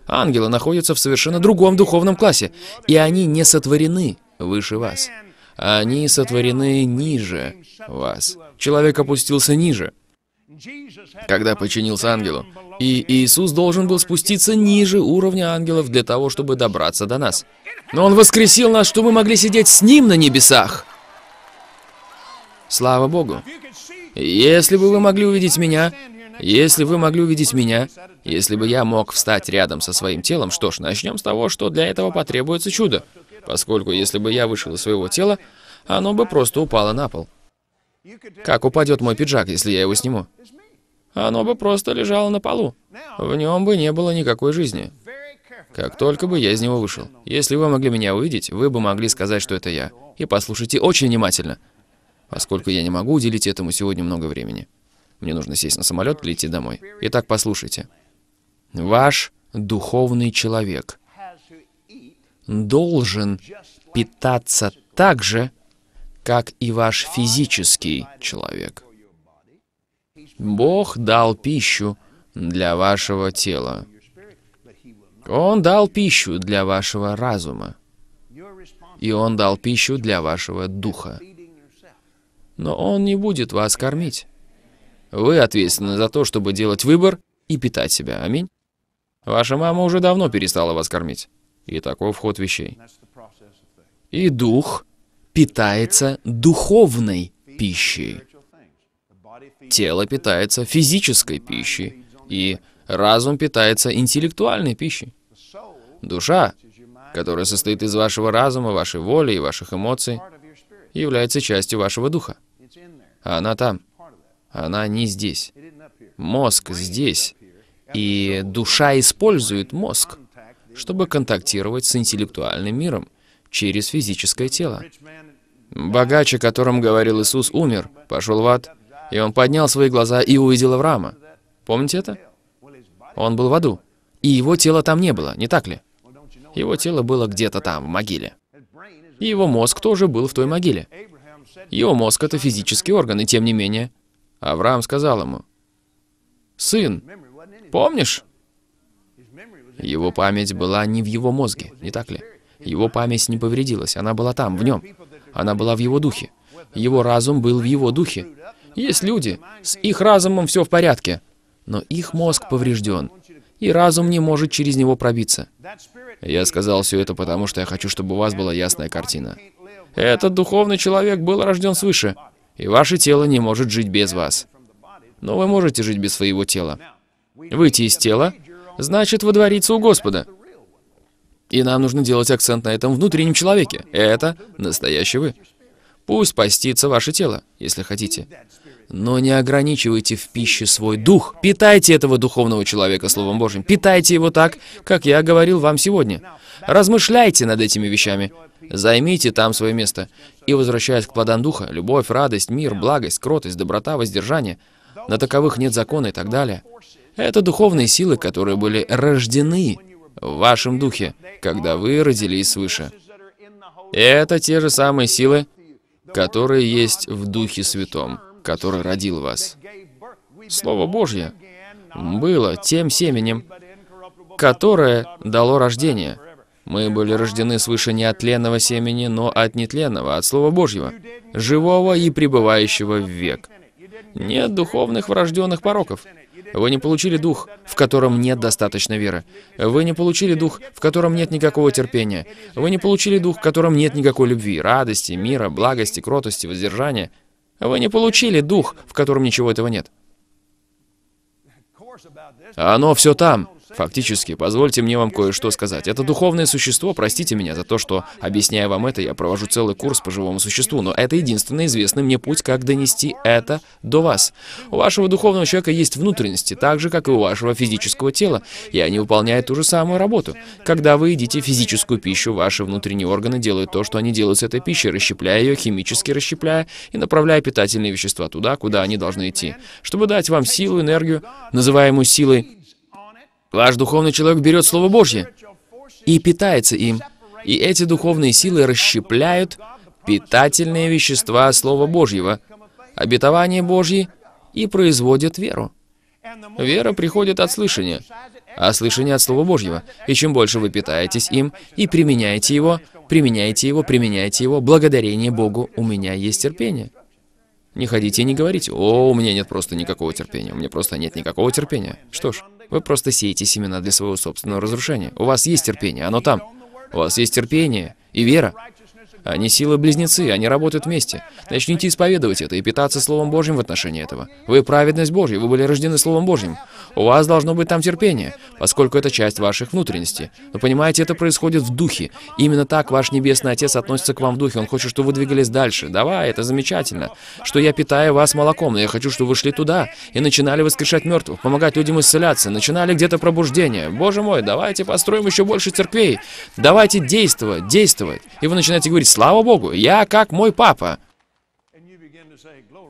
Speaker 1: Ангелы находятся в совершенно другом духовном классе, и они не сотворены выше вас. Они сотворены ниже вас. Человек опустился ниже, когда подчинился ангелу. И Иисус должен был спуститься ниже уровня ангелов для того, чтобы добраться до нас. Но Он воскресил нас, чтобы мы могли сидеть с Ним на небесах. Слава Богу. Если бы вы могли увидеть меня, если вы могли увидеть меня, если бы я мог встать рядом со своим телом, что ж, начнем с того, что для этого потребуется чудо, поскольку если бы я вышел из своего тела, оно бы просто упало на пол. Как упадет мой пиджак, если я его сниму? Оно бы просто лежало на полу. В нем бы не было никакой жизни. Как только бы я из него вышел. Если вы могли меня увидеть, вы бы могли сказать, что это я. И послушайте очень внимательно, поскольку я не могу уделить этому сегодня много времени. Мне нужно сесть на самолет и лететь домой. Итак, послушайте. Ваш духовный человек должен питаться так же, как и ваш физический человек. Бог дал пищу для вашего тела. Он дал пищу для вашего разума. И Он дал пищу для вашего духа. Но Он не будет вас кормить. Вы ответственны за то, чтобы делать выбор и питать себя. Аминь. Ваша мама уже давно перестала вас кормить. И такой вход вещей. И дух питается духовной пищей. Тело питается физической пищей, и разум питается интеллектуальной пищей. Душа, которая состоит из вашего разума, вашей воли и ваших эмоций, является частью вашего духа. Она там. Она не здесь. Мозг здесь. И душа использует мозг, чтобы контактировать с интеллектуальным миром через физическое тело. Богач, о котором говорил Иисус, умер, пошел в ад, и он поднял свои глаза и увидел Авраама. Помните это? Он был в аду, и его тела там не было, не так ли? Его тело было где-то там, в могиле. И его мозг тоже был в той могиле. Его мозг — это физический орган, и тем не менее, Авраам сказал ему, «Сын, помнишь?» Его память была не в его мозге, не так ли? Его память не повредилась, она была там, в нем. Она была в его духе. Его разум был в его духе. Есть люди, с их разумом все в порядке, но их мозг поврежден, и разум не может через него пробиться. Я сказал все это потому, что я хочу, чтобы у вас была ясная картина. Этот духовный человек был рожден свыше, и ваше тело не может жить без вас. Но вы можете жить без своего тела. Выйти из тела значит водвориться у Господа. И нам нужно делать акцент на этом внутреннем человеке. Это настоящий вы. Пусть постится ваше тело, если хотите. Но не ограничивайте в пище свой дух. Питайте этого духовного человека Словом Божьим. Питайте его так, как я говорил вам сегодня. Размышляйте над этими вещами. Займите там свое место. И возвращаясь к плодам духа, любовь, радость, мир, благость, кротость, доброта, воздержание, на таковых нет закона и так далее. Это духовные силы, которые были рождены в вашем духе, когда вы родились свыше. Это те же самые силы, которые есть в Духе Святом, который родил вас. Слово Божье было тем семенем, которое дало рождение. Мы были рождены свыше не от тленного семени, но от нетленного, от Слова Божьего, живого и пребывающего в век. Нет духовных врожденных пороков. Вы не получили дух, в котором нет достаточно веры. Вы не получили дух, в котором нет никакого терпения. Вы не получили дух, в котором нет никакой любви, радости, мира, благости, кротости, воздержания. Вы не получили дух, в котором ничего этого нет. Оно все там. Фактически, позвольте мне вам кое-что сказать. Это духовное существо, простите меня за то, что, объясняя вам это, я провожу целый курс по живому существу, но это единственный известный мне путь, как донести это до вас. У вашего духовного человека есть внутренности, так же, как и у вашего физического тела, и они выполняют ту же самую работу. Когда вы едите физическую пищу, ваши внутренние органы делают то, что они делают с этой пищей, расщепляя ее, химически расщепляя и направляя питательные вещества туда, куда они должны идти, чтобы дать вам силу, энергию, называемую силой Ваш духовный человек берет Слово Божье и питается им. И эти духовные силы расщепляют питательные вещества Слова Божьего, обетование Божье и производят веру. Вера приходит от слышания, а слышание от Слова Божьего. И чем больше вы питаетесь им и применяете его, применяете его, применяете его, благодарение Богу, у меня есть терпение. Не ходите и не говорите, о, у меня нет просто никакого терпения, у меня просто нет никакого терпения. Что ж, вы просто сеете семена для своего собственного разрушения. У вас есть терпение, оно там. У вас есть терпение и вера. Они силы-близнецы, они работают вместе. Начните исповедовать это и питаться Словом Божьим в отношении этого. Вы праведность Божья, вы были рождены Словом Божьим. У вас должно быть там терпение, поскольку это часть ваших внутренностей. Но понимаете, это происходит в духе. Именно так ваш Небесный Отец относится к вам в духе. Он хочет, чтобы вы двигались дальше. Давай, это замечательно. Что я питаю вас молоком, но я хочу, чтобы вы шли туда и начинали воскрешать мертвых, помогать людям исцеляться, начинали где-то пробуждение. Боже мой, давайте построим еще больше церквей. Давайте действовать, действовать. И вы начинаете говорить, слава Богу, я как мой папа.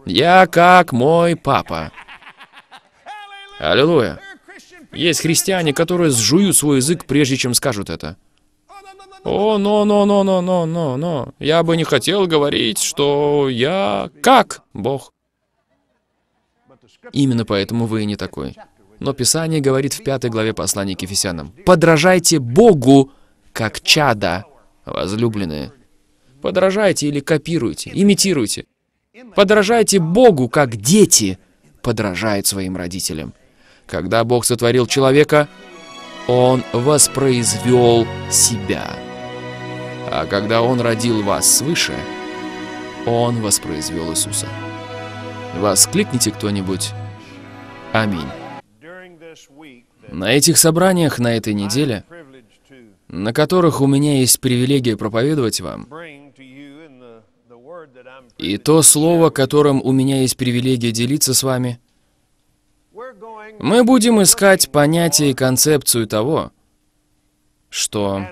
Speaker 1: Я как мой папа. Аллилуйя. Есть христиане, которые сжуют свой язык, прежде чем скажут это. О, но, но, но, но, но, но, но. Я бы не хотел говорить, что я как Бог. Именно поэтому вы и не такой. Но Писание говорит в пятой главе послания к Ефесянам. «Подражайте Богу, как чада, возлюбленные». Подражайте или копируйте, имитируйте. Подражайте Богу, как дети подражают своим родителям. Когда Бог сотворил человека, Он воспроизвел себя. А когда Он родил вас свыше, Он воспроизвел Иисуса. Воскликните кто-нибудь «Аминь». На этих собраниях на этой неделе, на которых у меня есть привилегия проповедовать вам, и то слово, которым у меня есть привилегия делиться с вами, мы будем искать понятие и концепцию того, что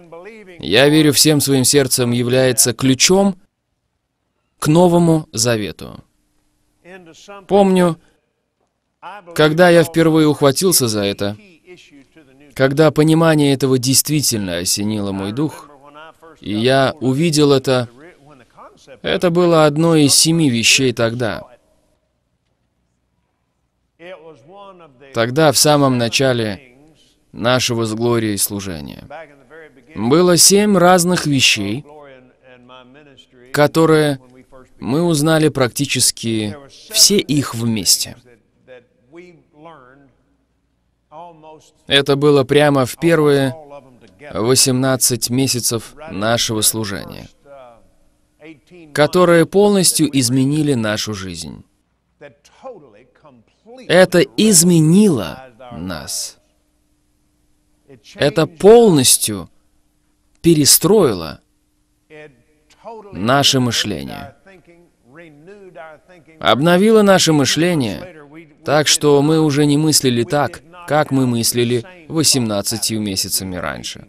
Speaker 1: я верю всем своим сердцем является ключом к Новому Завету. Помню, когда я впервые ухватился за это, когда понимание этого действительно осенило мой дух, и я увидел это, это было одной из семи вещей тогда. Тогда, в самом начале нашего с Глорией служения, было семь разных вещей, которые мы узнали практически все их вместе. Это было прямо в первые 18 месяцев нашего служения, которые полностью изменили нашу жизнь. Это изменило нас. Это полностью перестроило наше мышление. Обновило наше мышление так, что мы уже не мыслили так, как мы мыслили 18 месяцами раньше.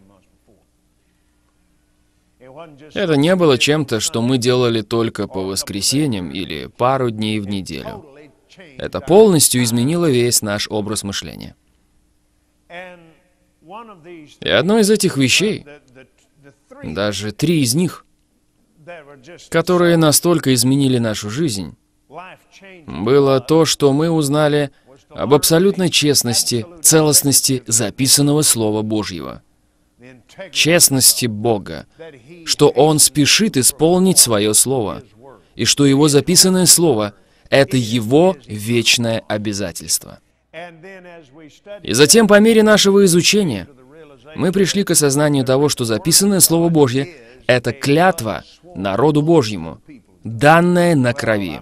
Speaker 1: Это не было чем-то, что мы делали только по воскресеньям или пару дней в неделю. Это полностью изменило весь наш образ мышления. И одно из этих вещей, даже три из них, которые настолько изменили нашу жизнь, было то, что мы узнали об абсолютной честности, целостности записанного Слова Божьего. Честности Бога, что Он спешит исполнить свое Слово, и что Его записанное Слово это его вечное обязательство. И затем, по мере нашего изучения, мы пришли к осознанию того, что записанное Слово Божье — это клятва народу Божьему, данная на крови.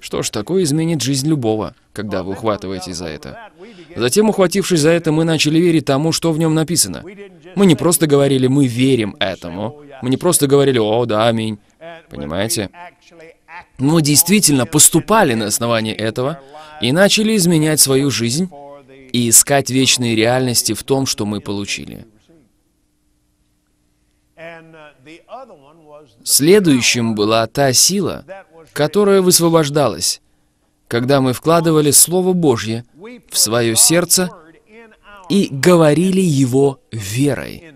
Speaker 1: Что ж, такое изменит жизнь любого, когда вы ухватываетесь за это. Затем, ухватившись за это, мы начали верить тому, что в нем написано. Мы не просто говорили «мы верим этому», мы не просто говорили «о, да, аминь». Понимаете? Мы действительно поступали на основании этого и начали изменять свою жизнь и искать вечные реальности в том, что мы получили. Следующим была та сила, которая высвобождалась, когда мы вкладывали Слово Божье в свое сердце и говорили его верой.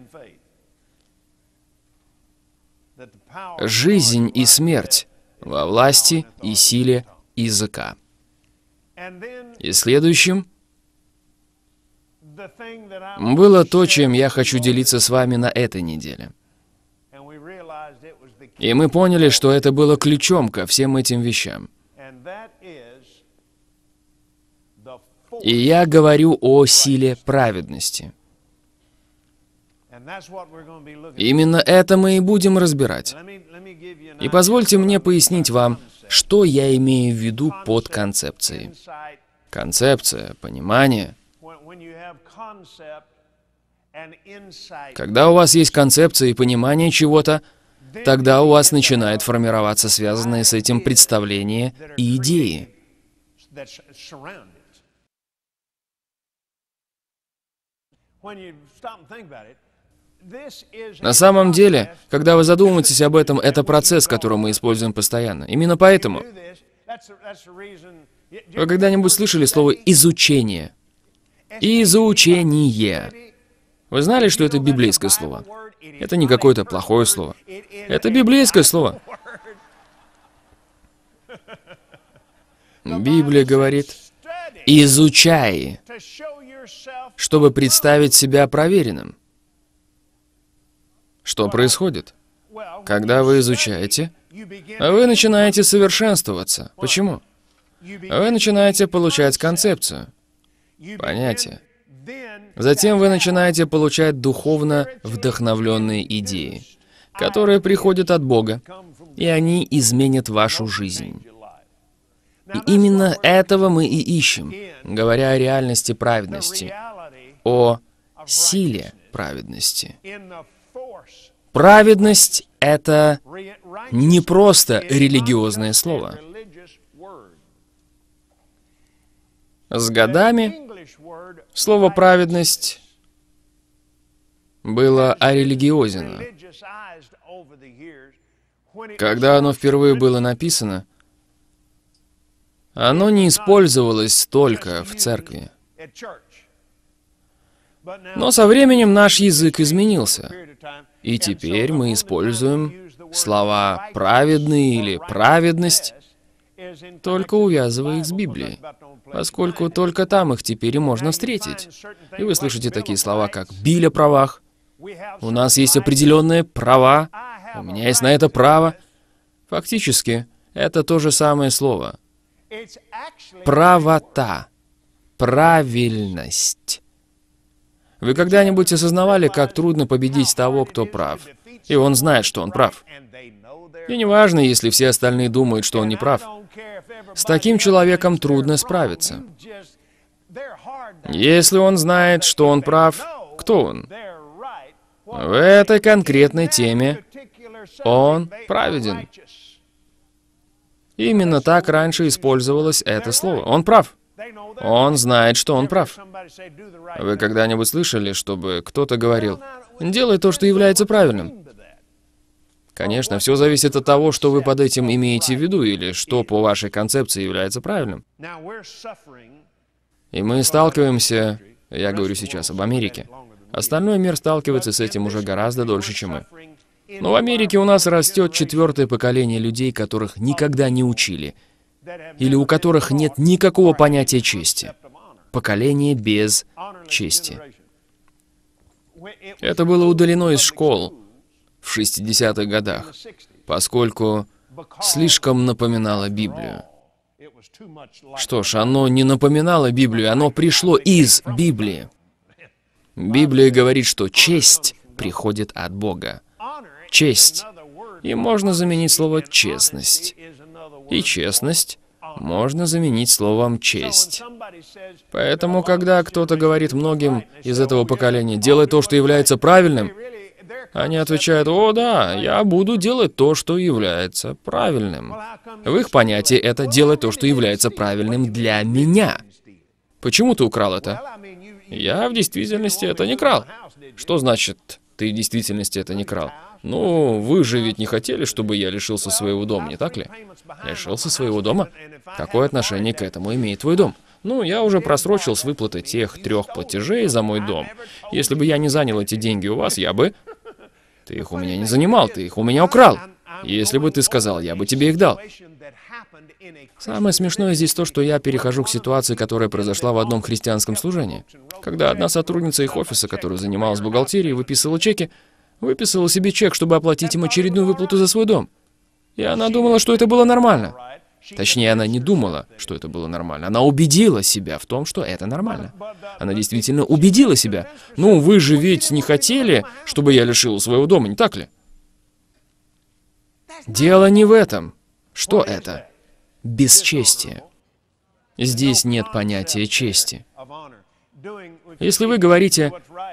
Speaker 1: Жизнь и смерть во власти и силе языка. И следующим было то, чем я хочу делиться с вами на этой неделе. И мы поняли, что это было ключом ко всем этим вещам. И я говорю о силе праведности. Именно это мы и будем разбирать. И позвольте мне пояснить вам, что я имею в виду под концепцией. Концепция, понимание. Когда у вас есть концепция и понимание чего-то, тогда у вас начинает формироваться связанные с этим представления и идеи. На самом деле, когда вы задумаетесь об этом, это процесс, который мы используем постоянно. Именно поэтому. Вы когда-нибудь слышали слово «изучение»? Изучение. Вы знали, что это библейское слово? Это не какое-то плохое слово. Это библейское слово. Библия говорит, изучай, чтобы представить себя проверенным. Что происходит? Когда вы изучаете, вы начинаете совершенствоваться. Почему? Вы начинаете получать концепцию, понятие. Затем вы начинаете получать духовно вдохновленные идеи, которые приходят от Бога, и они изменят вашу жизнь. И именно этого мы и ищем, говоря о реальности праведности, о силе праведности. Праведность — это не просто религиозное слово. С годами слово «праведность» было орелигиозено. Когда оно впервые было написано, оно не использовалось только в церкви. Но со временем наш язык изменился, и теперь мы используем слова «праведный» или «праведность», только увязывая их с Библией, поскольку только там их теперь и можно встретить. И вы слышите такие слова, как «биль о правах», «у нас есть определенные права», «у меня есть на это право». Фактически, это то же самое слово. Правота, правильность. Вы когда-нибудь осознавали, как трудно победить того, кто прав? И он знает, что он прав. И неважно, если все остальные думают, что он не прав. С таким человеком трудно справиться. Если он знает, что он прав, кто он? В этой конкретной теме он праведен. Именно так раньше использовалось это слово. Он прав. Он знает, что он прав. Вы когда-нибудь слышали, чтобы кто-то говорил, «Делай то, что является правильным»? Конечно, все зависит от того, что вы под этим имеете в виду, или что по вашей концепции является правильным. И мы сталкиваемся, я говорю сейчас об Америке, остальной мир сталкивается с этим уже гораздо дольше, чем мы. Но в Америке у нас растет четвертое поколение людей, которых никогда не учили, или у которых нет никакого понятия чести. Поколение без чести. Это было удалено из школ, в 60-х годах, поскольку слишком напоминало Библию. Что ж, оно не напоминало Библию, оно пришло из Библии. Библия говорит, что честь приходит от Бога. Честь. И можно заменить слово «честность». И честность можно заменить словом «честь». Поэтому, когда кто-то говорит многим из этого поколения «делай то, что является правильным», они отвечают «О, да, я буду делать то, что является правильным». В их понятии это «делать то, что является правильным для меня». Почему ты украл это? Я в действительности это не крал. Что значит, ты в действительности это не крал? Ну, вы же ведь не хотели, чтобы я лишился своего дома, не так ли? Лишился своего дома? Какое отношение к этому имеет твой дом? Ну, я уже просрочил с выплаты тех трех платежей за мой дом. Если бы я не занял эти деньги у вас, я бы... Ты их у меня не занимал, ты их у меня украл. Если бы ты сказал, я бы тебе их дал. Самое смешное здесь то, что я перехожу к ситуации, которая произошла в одном христианском служении. Когда одна сотрудница их офиса, которая занималась бухгалтерией, выписывала чеки, выписала себе чек, чтобы оплатить им очередную выплату за свой дом. И она думала, что это было нормально. Точнее, она не думала, что это было нормально. Она убедила себя в том, что это нормально. Она действительно убедила себя. Ну, вы же ведь не хотели, чтобы я лишил своего дома, не так ли? Дело не в этом. Что это? Бесчестие. Здесь нет понятия чести. Если вы говорите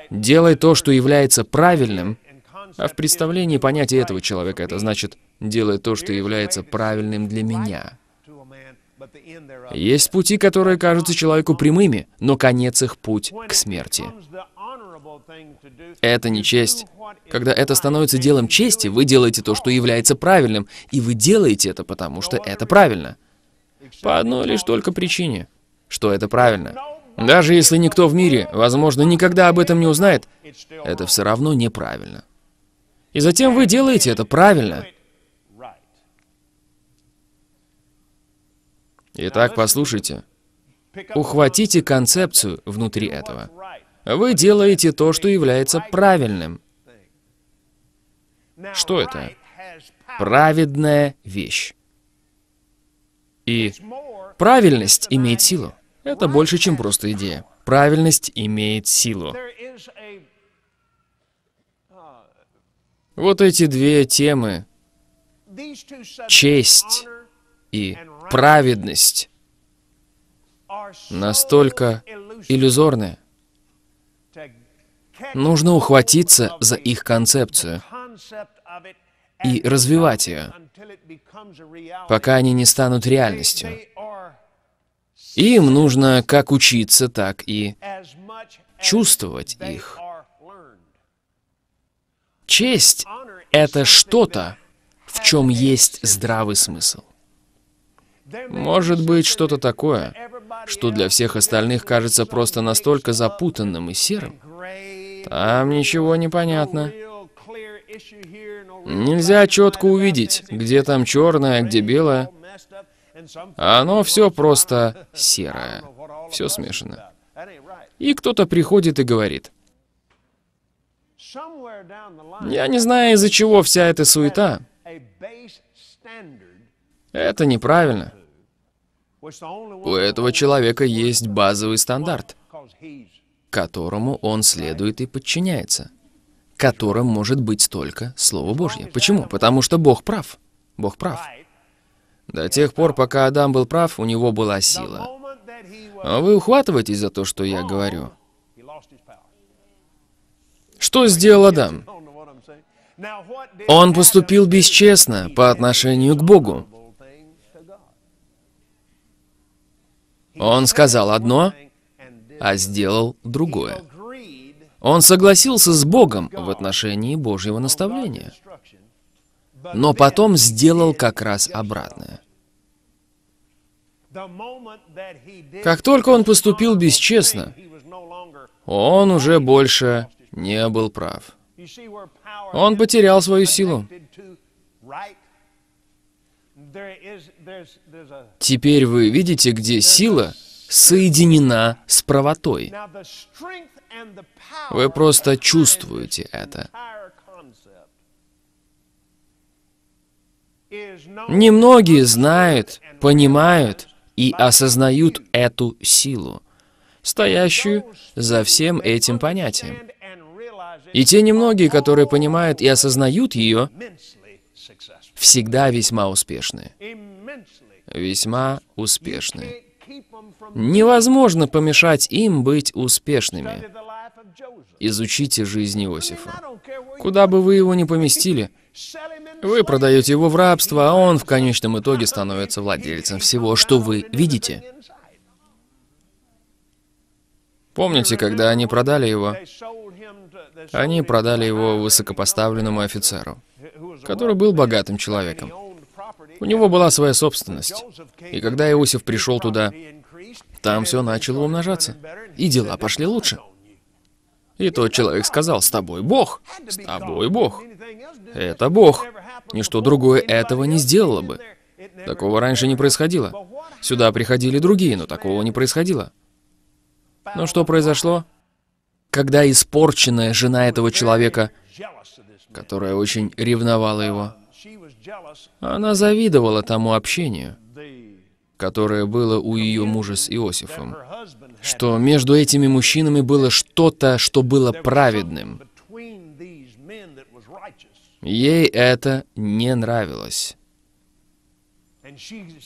Speaker 1: «делай то, что является правильным», а в представлении понятия этого человека это значит «делай то, что является правильным для меня». Есть пути, которые кажутся человеку прямыми, но конец их путь к смерти. Это не честь. Когда это становится делом чести, вы делаете то, что является правильным, и вы делаете это, потому что это правильно. По одной лишь только причине, что это правильно. Даже если никто в мире, возможно, никогда об этом не узнает, это все равно неправильно. И затем вы делаете это правильно. Итак, послушайте. Ухватите концепцию внутри этого. Вы делаете то, что является правильным. Что это? Праведная вещь. И правильность имеет силу. Это больше, чем просто идея. Правильность имеет силу. Вот эти две темы, честь и праведность, настолько иллюзорны. Нужно ухватиться за их концепцию и развивать ее, пока они не станут реальностью. Им нужно как учиться, так и чувствовать их. Честь — это что-то, в чем есть здравый смысл. Может быть, что-то такое, что для всех остальных кажется просто настолько запутанным и серым. Там ничего не понятно. Нельзя четко увидеть, где там черное, где белое. Оно все просто серое. Все смешано. И кто-то приходит и говорит, я не знаю, из-за чего вся эта суета. Это неправильно. У этого человека есть базовый стандарт, которому он следует и подчиняется, которым может быть только Слово Божье. Почему? Потому что Бог прав. Бог прав. До тех пор, пока Адам был прав, у него была сила. А вы ухватываетесь за то, что я говорю? Что сделал Адам? Он поступил бесчестно по отношению к Богу. Он сказал одно, а сделал другое. Он согласился с Богом в отношении Божьего наставления, но потом сделал как раз обратное. Как только он поступил бесчестно, он уже больше не был прав. Он потерял свою силу. Теперь вы видите, где сила соединена с правотой. Вы просто чувствуете это. Немногие знают, понимают и осознают эту силу, стоящую за всем этим понятием. И те немногие, которые понимают и осознают ее, всегда весьма успешны. весьма успешны. Невозможно помешать им быть успешными. Изучите жизнь Иосифа. Куда бы вы его ни поместили, вы продаете его в рабство, а он в конечном итоге становится владельцем всего, что вы видите. Помните, когда они продали его? Они продали его высокопоставленному офицеру, который был богатым человеком. У него была своя собственность. И когда Иосиф пришел туда, там все начало умножаться. И дела пошли лучше. И тот человек сказал, с тобой Бог, с тобой Бог. Это Бог. Ничто другое этого не сделало бы. Такого раньше не происходило. Сюда приходили другие, но такого не происходило. Но что произошло? Когда испорченная жена этого человека, которая очень ревновала его, она завидовала тому общению, которое было у ее мужа с Иосифом, что между этими мужчинами было что-то, что было праведным. Ей это не нравилось.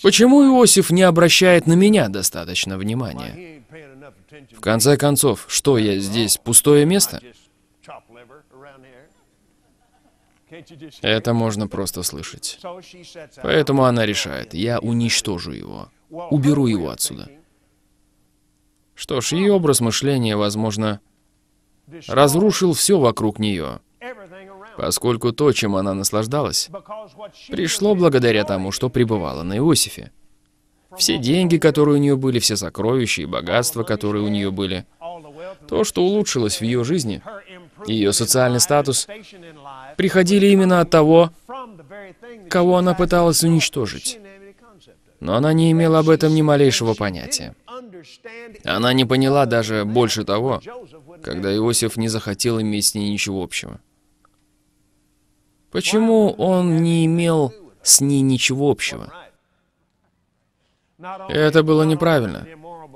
Speaker 1: Почему Иосиф не обращает на меня достаточно внимания? В конце концов, что я здесь, пустое место? Это можно просто слышать. Поэтому она решает, я уничтожу его, уберу его отсюда. Что ж, ее образ мышления, возможно, разрушил все вокруг нее, поскольку то, чем она наслаждалась, пришло благодаря тому, что пребывало на Иосифе. Все деньги, которые у нее были, все сокровища и богатства, которые у нее были, то, что улучшилось в ее жизни, ее социальный статус, приходили именно от того, кого она пыталась уничтожить. Но она не имела об этом ни малейшего понятия. Она не поняла даже больше того, когда Иосиф не захотел иметь с ней ничего общего. Почему он не имел с ней ничего общего? Это было неправильно.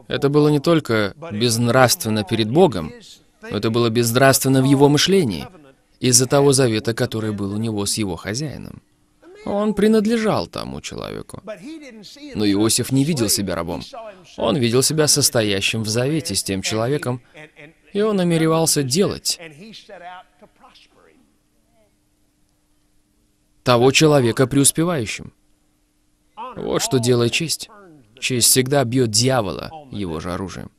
Speaker 1: Это было не только безнравственно перед Богом, но это было безнравственно в его мышлении, из-за того завета, который был у него с его хозяином. Он принадлежал тому человеку. Но Иосиф не видел себя рабом. Он видел себя состоящим в завете с тем человеком, и он намеревался делать того человека преуспевающим. Вот что делает честь. Честь всегда бьет дьявола его же оружием.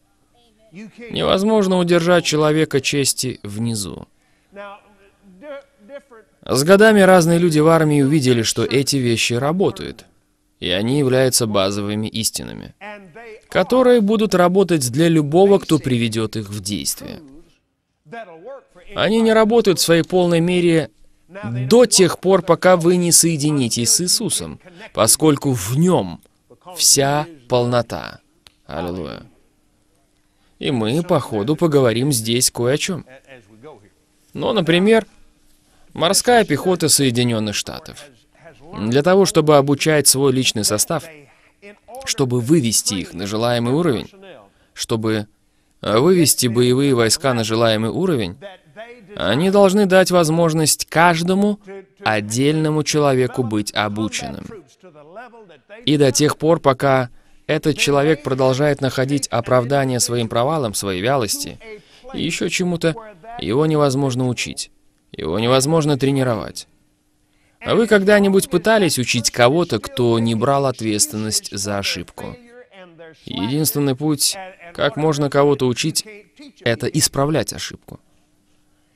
Speaker 1: Невозможно удержать человека чести внизу. С годами разные люди в армии увидели, что эти вещи работают, и они являются базовыми истинами, которые будут работать для любого, кто приведет их в действие. Они не работают в своей полной мере до тех пор, пока вы не соединитесь с Иисусом, поскольку в Нем вся полнота. Аллилуйя. И мы, по ходу, поговорим здесь кое о чем. Ну, например, Морская пехота Соединенных Штатов. Для того, чтобы обучать свой личный состав, чтобы вывести их на желаемый уровень, чтобы вывести боевые войска на желаемый уровень, они должны дать возможность каждому отдельному человеку быть обученным. И до тех пор, пока этот человек продолжает находить оправдание своим провалам, своей вялости и еще чему-то, его невозможно учить. Его невозможно тренировать. А вы когда-нибудь пытались учить кого-то, кто не брал ответственность за ошибку? Единственный путь, как можно кого-то учить, это исправлять ошибку.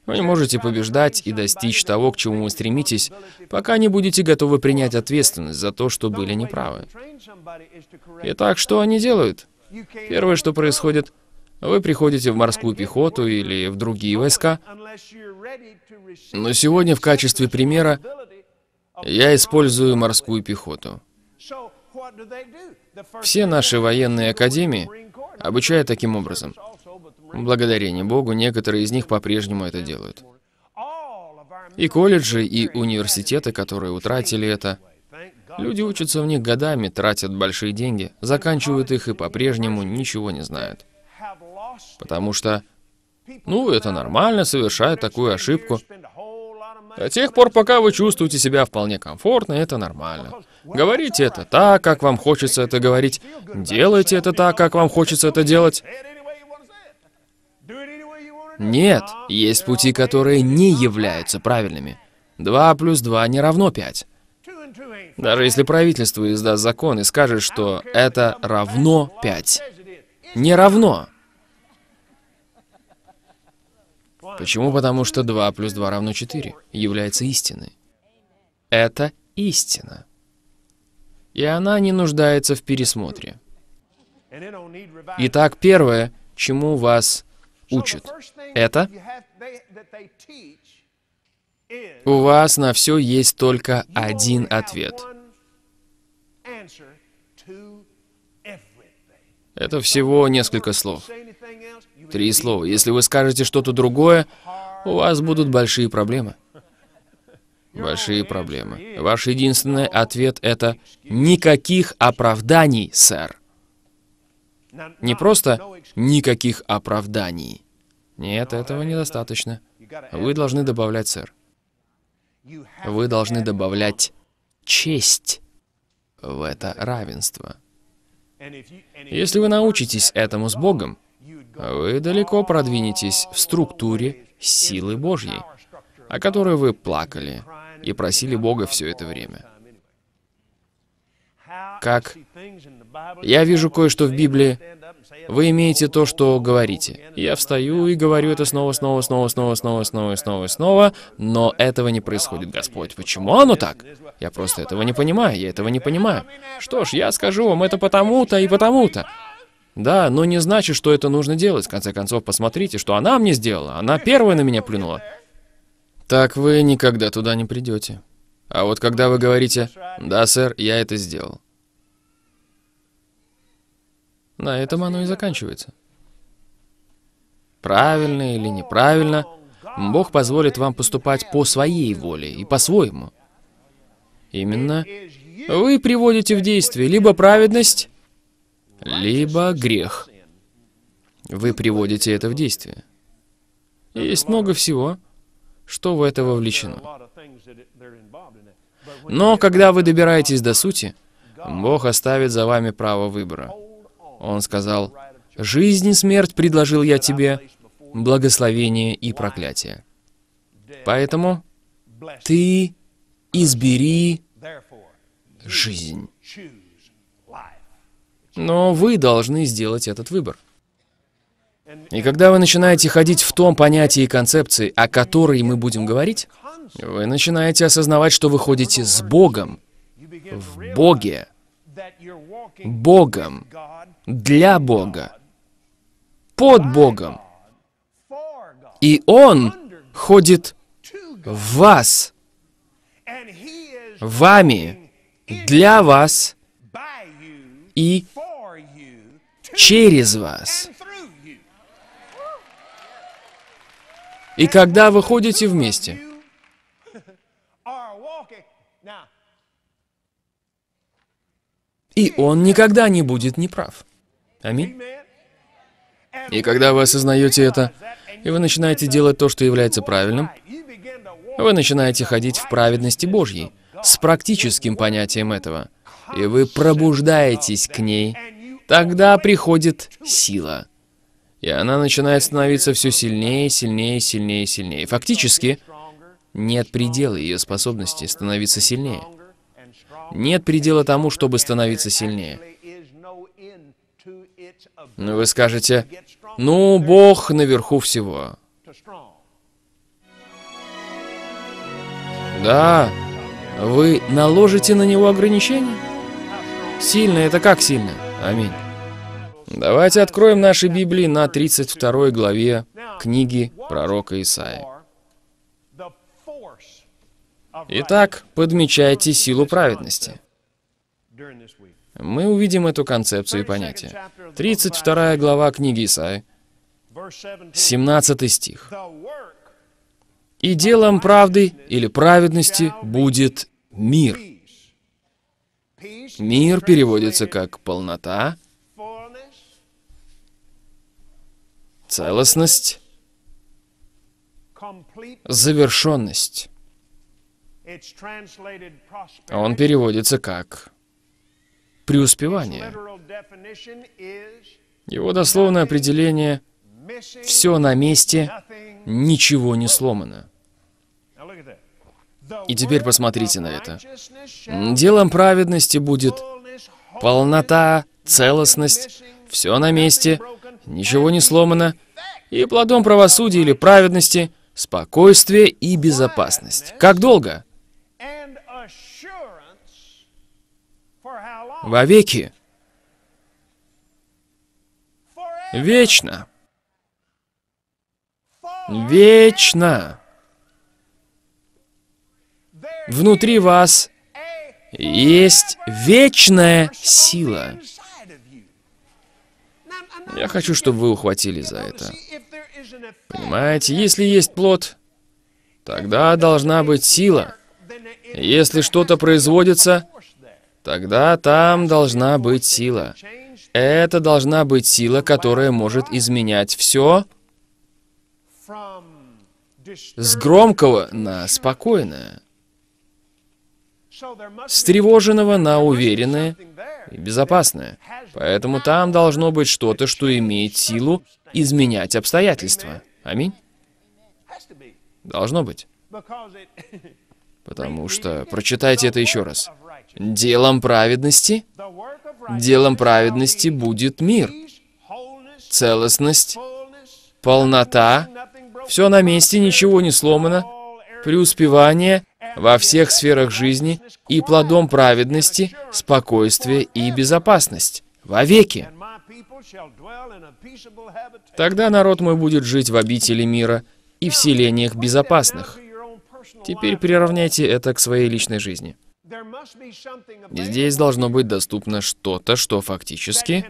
Speaker 1: Вы не можете побеждать и достичь того, к чему вы стремитесь, пока не будете готовы принять ответственность за то, что были неправы. Итак, что они делают? Первое, что происходит, вы приходите в морскую пехоту или в другие войска, но сегодня в качестве примера я использую морскую пехоту. Все наши военные академии обучают таким образом. Благодарение Богу, некоторые из них по-прежнему это делают. И колледжи, и университеты, которые утратили это, люди учатся в них годами, тратят большие деньги, заканчивают их и по-прежнему ничего не знают. Потому что, ну, это нормально совершать такую ошибку. До тех пор, пока вы чувствуете себя вполне комфортно, это нормально. Говорите это так, как вам хочется это говорить. Делайте это так, как вам хочется это делать. Нет, есть пути, которые не являются правильными. 2 плюс 2 не равно 5. Даже если правительство издаст закон и скажет, что это равно 5. Не равно. Почему? Потому что 2 плюс 2 равно 4 является истиной. Это истина. И она не нуждается в пересмотре. Итак, первое, чему вас учат, это у вас на все есть только один ответ. Это всего несколько слов. Три слова. Если вы скажете что-то другое, у вас будут большие проблемы. Большие проблемы. Ваш единственный ответ — это «никаких оправданий, сэр». Не просто «никаких оправданий». Нет, этого недостаточно. Вы должны добавлять, сэр. Вы должны добавлять честь в это равенство. Если вы научитесь этому с Богом, вы далеко продвинетесь в структуре силы Божьей, о которой вы плакали и просили Бога все это время. Как я вижу кое-что в Библии, вы имеете то, что говорите. Я встаю и говорю это снова, снова, снова, снова, снова, снова, снова, снова, но этого не происходит, Господь. Почему оно так? Я просто этого не понимаю, я этого не понимаю. Что ж, я скажу вам это потому-то и потому-то. Да, но не значит, что это нужно делать. В конце концов, посмотрите, что она мне сделала. Она первая на меня плюнула. Так вы никогда туда не придете. А вот когда вы говорите, да, сэр, я это сделал. На этом оно и заканчивается. Правильно или неправильно, Бог позволит вам поступать по своей воле и по-своему. Именно вы приводите в действие либо праведность, либо грех. Вы приводите это в действие. Есть много всего, что в это вовлечено. Но когда вы добираетесь до сути, Бог оставит за вами право выбора. Он сказал, «Жизнь и смерть предложил я тебе, благословение и проклятие». Поэтому ты избери жизнь. Но вы должны сделать этот выбор. И когда вы начинаете ходить в том понятии и концепции, о которой мы будем говорить, вы начинаете осознавать, что вы ходите с Богом, в Боге, Богом, для Бога, под Богом. И Он ходит в вас, вами, для вас и через вас. И когда вы ходите вместе, и он никогда не будет неправ. Аминь. И когда вы осознаете это, и вы начинаете делать то, что является правильным, вы начинаете ходить в праведности Божьей, с практическим понятием этого, и вы пробуждаетесь к ней, тогда приходит сила. И она начинает становиться все сильнее, сильнее, сильнее, сильнее. Фактически, нет предела ее способности становиться сильнее. Нет предела тому, чтобы становиться сильнее. Но вы скажете, ну, Бог наверху всего. Да, вы наложите на него ограничения? Сильно это как сильно? Аминь. Давайте откроем наши Библии на 32 главе книги пророка Исаия. Итак, подмечайте силу праведности. Мы увидим эту концепцию и понятие. 32 глава книги Исаи, 17 стих. «И делом правды или праведности будет мир». Мир переводится как полнота, целостность, завершенность. Он переводится как преуспевание. Его дословное определение «все на месте, ничего не сломано». И теперь посмотрите на это. Делом праведности будет полнота, целостность, все на месте, ничего не сломано, и плодом правосудия или праведности – спокойствие и безопасность. Как долго? Вовеки. Вечно. Вечно. Внутри вас есть вечная сила. Я хочу, чтобы вы ухватили за это. Понимаете, если есть плод, тогда должна быть сила. Если что-то производится, тогда там должна быть сила. Это должна быть сила, которая может изменять все с громкого на спокойное, с тревоженного на уверенное и безопасное. Поэтому там должно быть что-то, что имеет силу изменять обстоятельства. Аминь. Должно быть. Потому что, прочитайте это еще раз. Делом праведности, делом праведности будет мир, целостность, полнота, все на месте, ничего не сломано, преуспевание во всех сферах жизни и плодом праведности, спокойствие и безопасность вовеки. Тогда народ мой будет жить в обители мира и в селениях безопасных. Теперь приравняйте это к своей личной жизни. Здесь должно быть доступно что-то, что фактически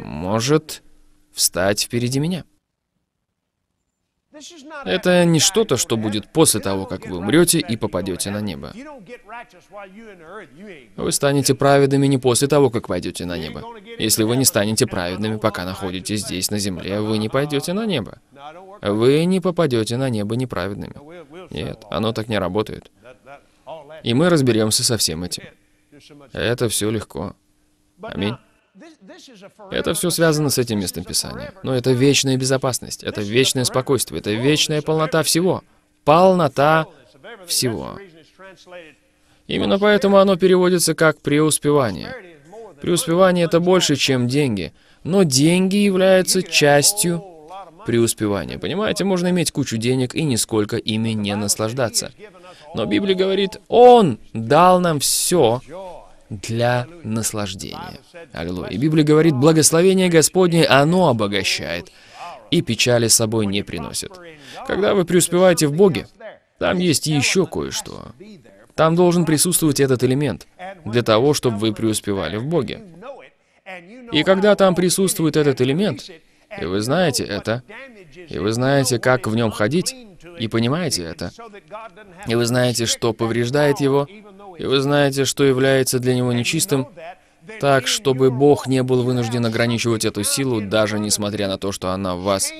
Speaker 1: может встать впереди меня. Это не что-то, что будет после того, как вы умрете и попадете на небо. Вы станете праведными не после того, как пойдете на небо. Если вы не станете праведными, пока находитесь здесь, на земле, вы не пойдете на небо. Вы не попадете на небо неправедными. Нет, оно так не работает. И мы разберемся со всем этим. Это все легко. Аминь. Это все связано с этим местом Писания. Но это вечная безопасность, это вечное спокойствие, это вечная полнота всего. Полнота всего. Именно поэтому оно переводится как преуспевание. Преуспевание — это больше, чем деньги. Но деньги являются частью преуспевания. Понимаете, можно иметь кучу денег и нисколько ими не наслаждаться. Но Библия говорит, Он дал нам все, для наслаждения. Аллилуйя. И Библия говорит, благословение Господне, оно обогащает, и печали с собой не приносит. Когда вы преуспеваете в Боге, там есть еще кое-что. Там должен присутствовать этот элемент, для того, чтобы вы преуспевали в Боге. И когда там присутствует этот элемент, и вы знаете это, и вы знаете, как в нем ходить, и понимаете это, и вы знаете, что повреждает его, и вы знаете, что является для него нечистым, так, чтобы Бог не был вынужден ограничивать эту силу, даже несмотря на то, что она в вас.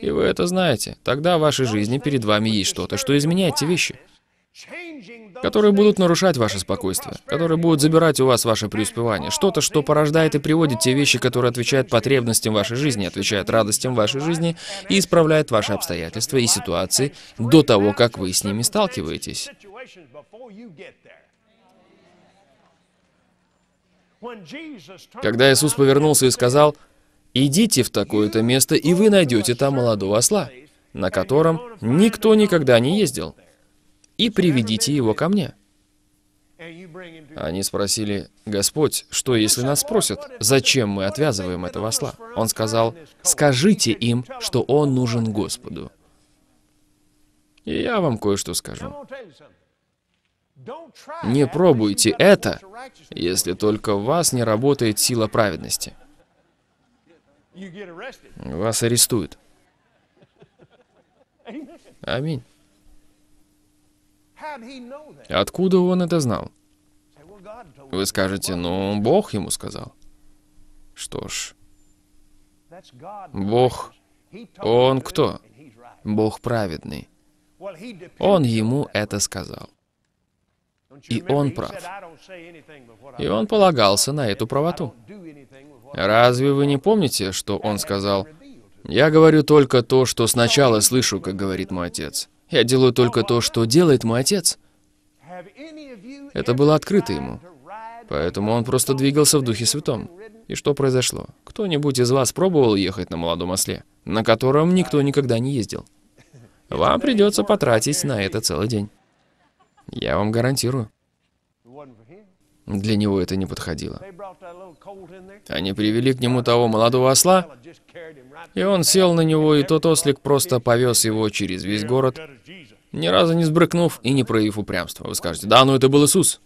Speaker 1: И вы это знаете. Тогда в вашей жизни перед вами есть что-то, что изменяет те вещи, которые будут нарушать ваше спокойствие, которые будут забирать у вас ваше преуспевание. Что-то, что порождает и приводит те вещи, которые отвечают потребностям вашей жизни, отвечают радостям вашей жизни и исправляют ваши обстоятельства и ситуации до того, как вы с ними сталкиваетесь. Когда Иисус повернулся и сказал, «Идите в такое-то место, и вы найдете там молодого осла, на котором никто никогда не ездил, и приведите его ко мне». Они спросили, «Господь, что если нас спросят, зачем мы отвязываем этого осла?» Он сказал, «Скажите им, что он нужен Господу». И я вам кое-что скажу. Не пробуйте это, если только в вас не работает сила праведности. Вас арестуют. <laughs> Аминь. Откуда он это знал? Вы скажете, ну, Бог ему сказал. Что ж, Бог, Он кто? Бог праведный. Он ему это сказал. И он прав. И он полагался на эту правоту. Разве вы не помните, что он сказал? «Я говорю только то, что сначала слышу, как говорит мой отец. Я делаю только то, что делает мой отец». Это было открыто ему. Поэтому он просто двигался в Духе Святом. И что произошло? Кто-нибудь из вас пробовал ехать на молодом осле, на котором никто никогда не ездил? Вам придется потратить на это целый день. Я вам гарантирую. Для него это не подходило. Они привели к нему того молодого осла, и он сел на него, и тот ослик просто повез его через весь город, ни разу не сбрыкнув и не проявив упрямства. Вы скажете, да, но это был Иисус.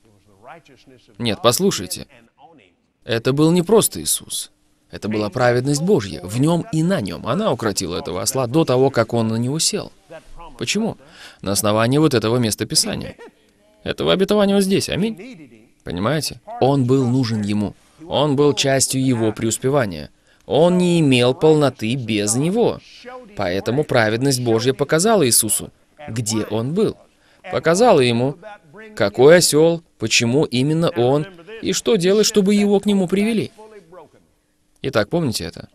Speaker 1: Нет, послушайте. Это был не просто Иисус. Это была праведность Божья, в нем и на нем. Она укротила этого осла до того, как он на него сел. Почему? На основании вот этого места Писания. Этого обетования вот здесь, аминь. Понимаете? Он был нужен ему. Он был частью его преуспевания. Он не имел полноты без него. Поэтому праведность Божья показала Иисусу, где он был. Показала ему, какой осел, почему именно он, и что делать, чтобы его к нему привели. Итак, помните это?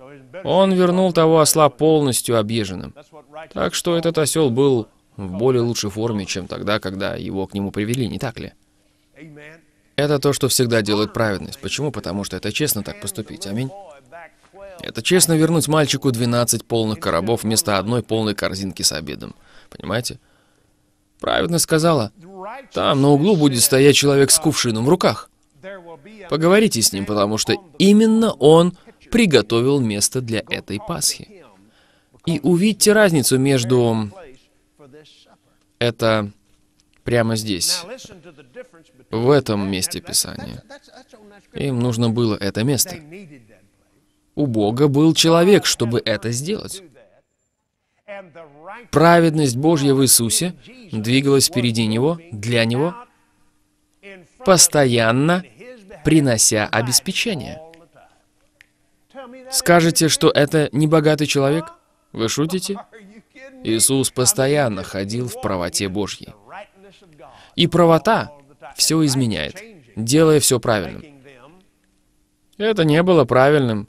Speaker 1: Он вернул того осла полностью объезженным. Так что этот осел был в более лучшей форме, чем тогда, когда его к нему привели, не так ли? Это то, что всегда делает праведность. Почему? Потому что это честно так поступить. Аминь. Это честно вернуть мальчику 12 полных коробов вместо одной полной корзинки с обедом. Понимаете? Праведность сказала, там на углу будет стоять человек с кувшином в руках. Поговорите с ним, потому что именно он приготовил место для этой Пасхи. И увидьте разницу между... Это прямо здесь, в этом месте Писания. Им нужно было это место. У Бога был человек, чтобы это сделать. Праведность Божья в Иисусе двигалась впереди Него, для Него, постоянно принося обеспечение. Скажете, что это не богатый человек? Вы шутите? Иисус постоянно ходил в правоте Божьей. И правота все изменяет, делая все правильным. Это не было правильным,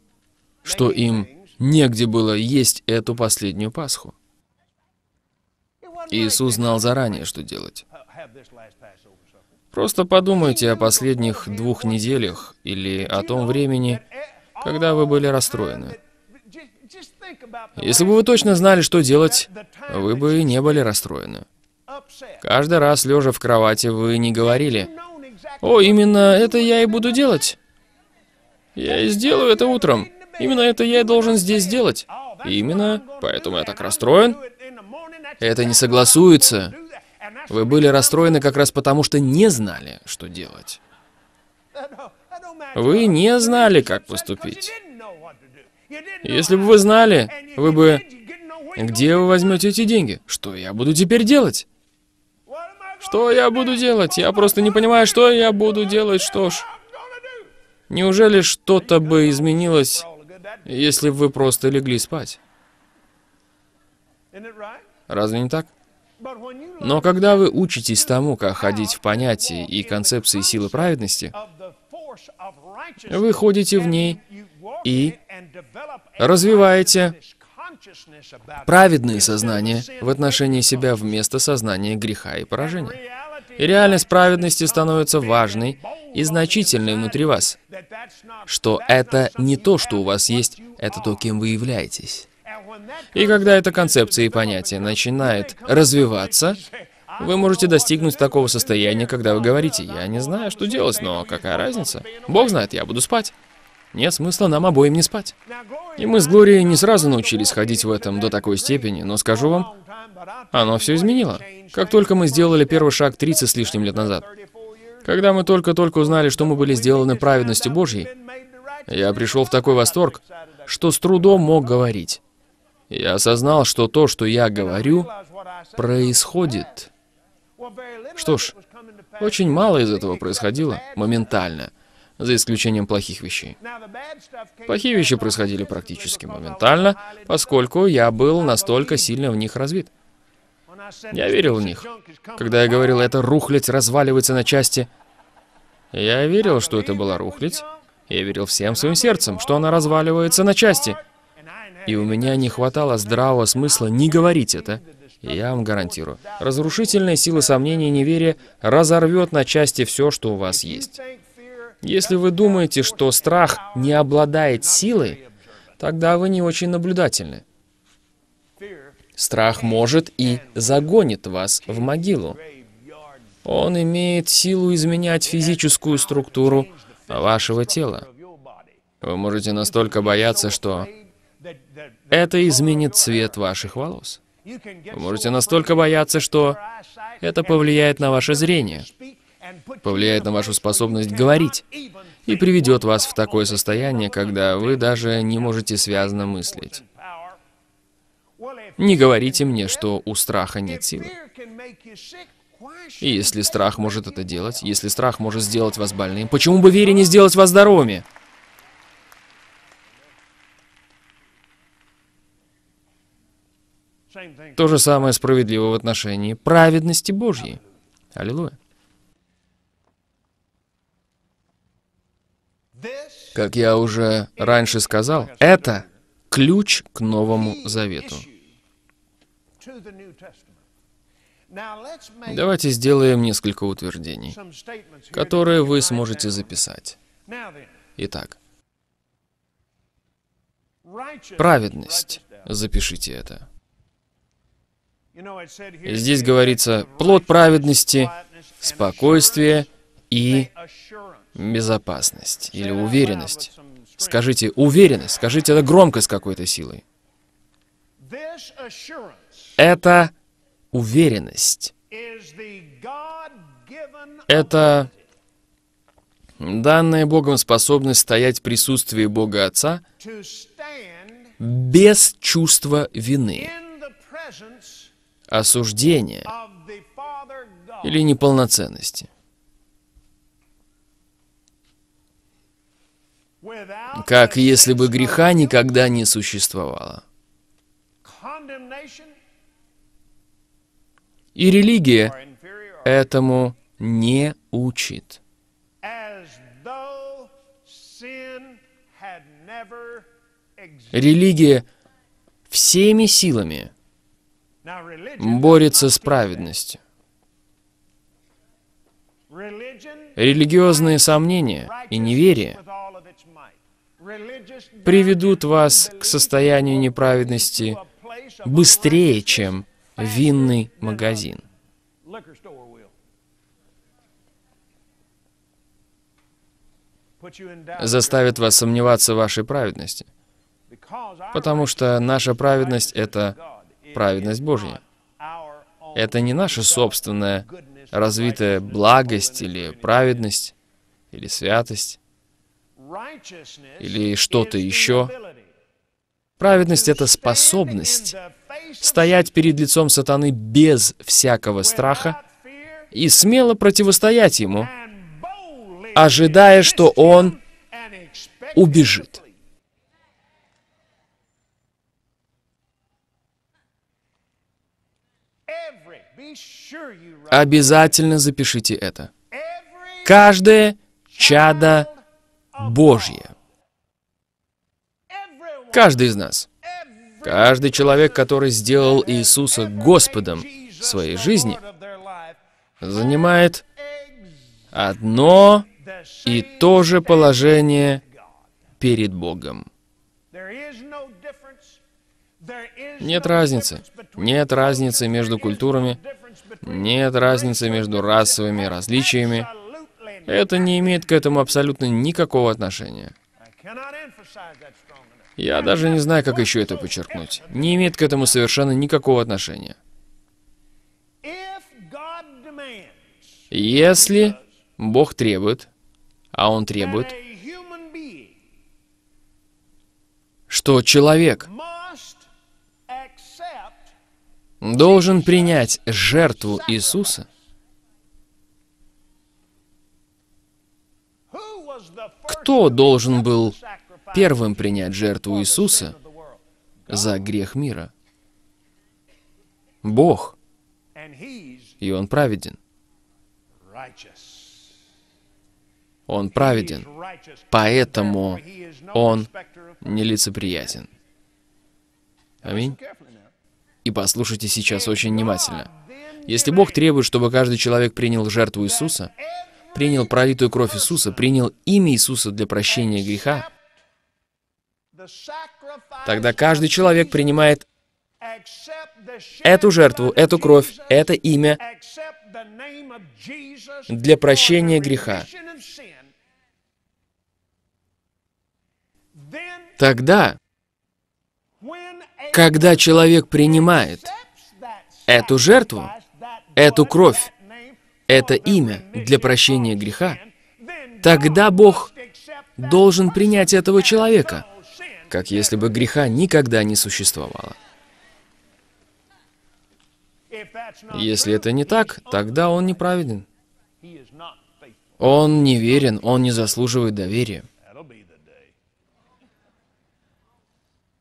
Speaker 1: что им негде было есть эту последнюю Пасху. Иисус знал заранее, что делать. Просто подумайте о последних двух неделях или о том времени, когда вы были расстроены. Если бы вы точно знали, что делать, вы бы не были расстроены. Каждый раз, лежа в кровати, вы не говорили, «О, именно это я и буду делать. Я и сделаю это утром. Именно это я и должен здесь сделать. Именно, поэтому я так расстроен». Это не согласуется. Вы были расстроены как раз потому, что не знали, что делать. Вы не знали, как поступить. Если бы вы знали, вы бы... Где вы возьмете эти деньги? Что я буду теперь делать? Что я буду делать? Я просто не понимаю, что я буду делать. Что ж, неужели что-то бы изменилось, если бы вы просто легли спать? Разве не так? Но когда вы учитесь тому, как ходить в понятии и концепции силы праведности, вы ходите в ней и развиваете праведное сознание в отношении себя вместо сознания греха и поражения. И реальность праведности становится важной и значительной внутри вас, что это не то, что у вас есть, это то, кем вы являетесь. И когда эта концепция и понятие начинает развиваться, вы можете достигнуть такого состояния, когда вы говорите, «Я не знаю, что делать, но какая разница? Бог знает, я буду спать». Нет смысла нам обоим не спать. И мы с Глорией не сразу научились ходить в этом до такой степени, но скажу вам, оно все изменило. Как только мы сделали первый шаг 30 с лишним лет назад. Когда мы только-только узнали, что мы были сделаны праведностью Божьей, я пришел в такой восторг, что с трудом мог говорить. Я осознал, что то, что я говорю, происходит. Что ж, очень мало из этого происходило моментально, за исключением плохих вещей. Плохие вещи происходили практически моментально, поскольку я был настолько сильно в них развит. Я верил в них. Когда я говорил, это рухлядь разваливается на части, я верил, что это была рухлядь. Я верил всем своим сердцем, что она разваливается на части. И у меня не хватало здравого смысла не говорить это. Я вам гарантирую. Разрушительная сила сомнений и неверия разорвет на части все, что у вас есть. Если вы думаете, что страх не обладает силой, тогда вы не очень наблюдательны. Страх может и загонит вас в могилу. Он имеет силу изменять физическую структуру вашего тела. Вы можете настолько бояться, что это изменит цвет ваших волос. Вы можете настолько бояться, что это повлияет на ваше зрение, повлияет на вашу способность говорить и приведет вас в такое состояние, когда вы даже не можете связно мыслить. Не говорите мне, что у страха нет силы. И если страх может это делать, если страх может сделать вас больным, почему бы вере не сделать вас здоровыми? То же самое справедливо в отношении праведности Божьей. Аллилуйя. Как я уже раньше сказал, это ключ к Новому Завету. Давайте сделаем несколько утверждений, которые вы сможете записать. Итак, праведность. Запишите это. Здесь говорится плод праведности, спокойствие и безопасность или уверенность. Скажите уверенность, скажите это громко с какой-то силой. Это уверенность. Это данная Богом способность стоять в присутствии Бога Отца без чувства вины, осуждения или неполноценности. Как если бы греха никогда не существовало. И религия этому не учит. Религия всеми силами борется с праведностью. Религиозные сомнения и неверие приведут вас к состоянию неправедности быстрее, чем винный магазин. Заставит вас сомневаться в вашей праведности. Потому что наша праведность — это праведность Божья. Это не наша собственная развитая благость или праведность, или святость, или что-то еще. Праведность — это способность стоять перед лицом сатаны без всякого страха и смело противостоять ему, ожидая, что он убежит. Обязательно запишите это. Каждое чадо Божье. Каждый из нас. Каждый человек, который сделал Иисуса Господом своей жизни, занимает одно и то же положение перед Богом. Нет разницы. Нет разницы между культурами. Нет разницы между расовыми различиями. Это не имеет к этому абсолютно никакого отношения. Я даже не знаю, как еще это подчеркнуть. Не имеет к этому совершенно никакого отношения. Если Бог требует, а Он требует, что человек должен принять жертву Иисуса, кто должен был первым принять жертву Иисуса за грех мира? Бог. и Он праведен. Он праведен, поэтому Он нелицеприятен. Аминь. И послушайте сейчас очень внимательно. Если Бог требует, чтобы каждый человек принял жертву Иисуса, принял пролитую кровь Иисуса, принял имя Иисуса для прощения греха, тогда каждый человек принимает эту жертву, эту кровь, это имя для прощения греха. Тогда, когда человек принимает эту жертву, эту кровь, это имя для прощения греха, тогда Бог должен принять этого человека, как если бы греха никогда не существовало. Если это не так, тогда он неправеден. Он неверен, он не заслуживает доверия.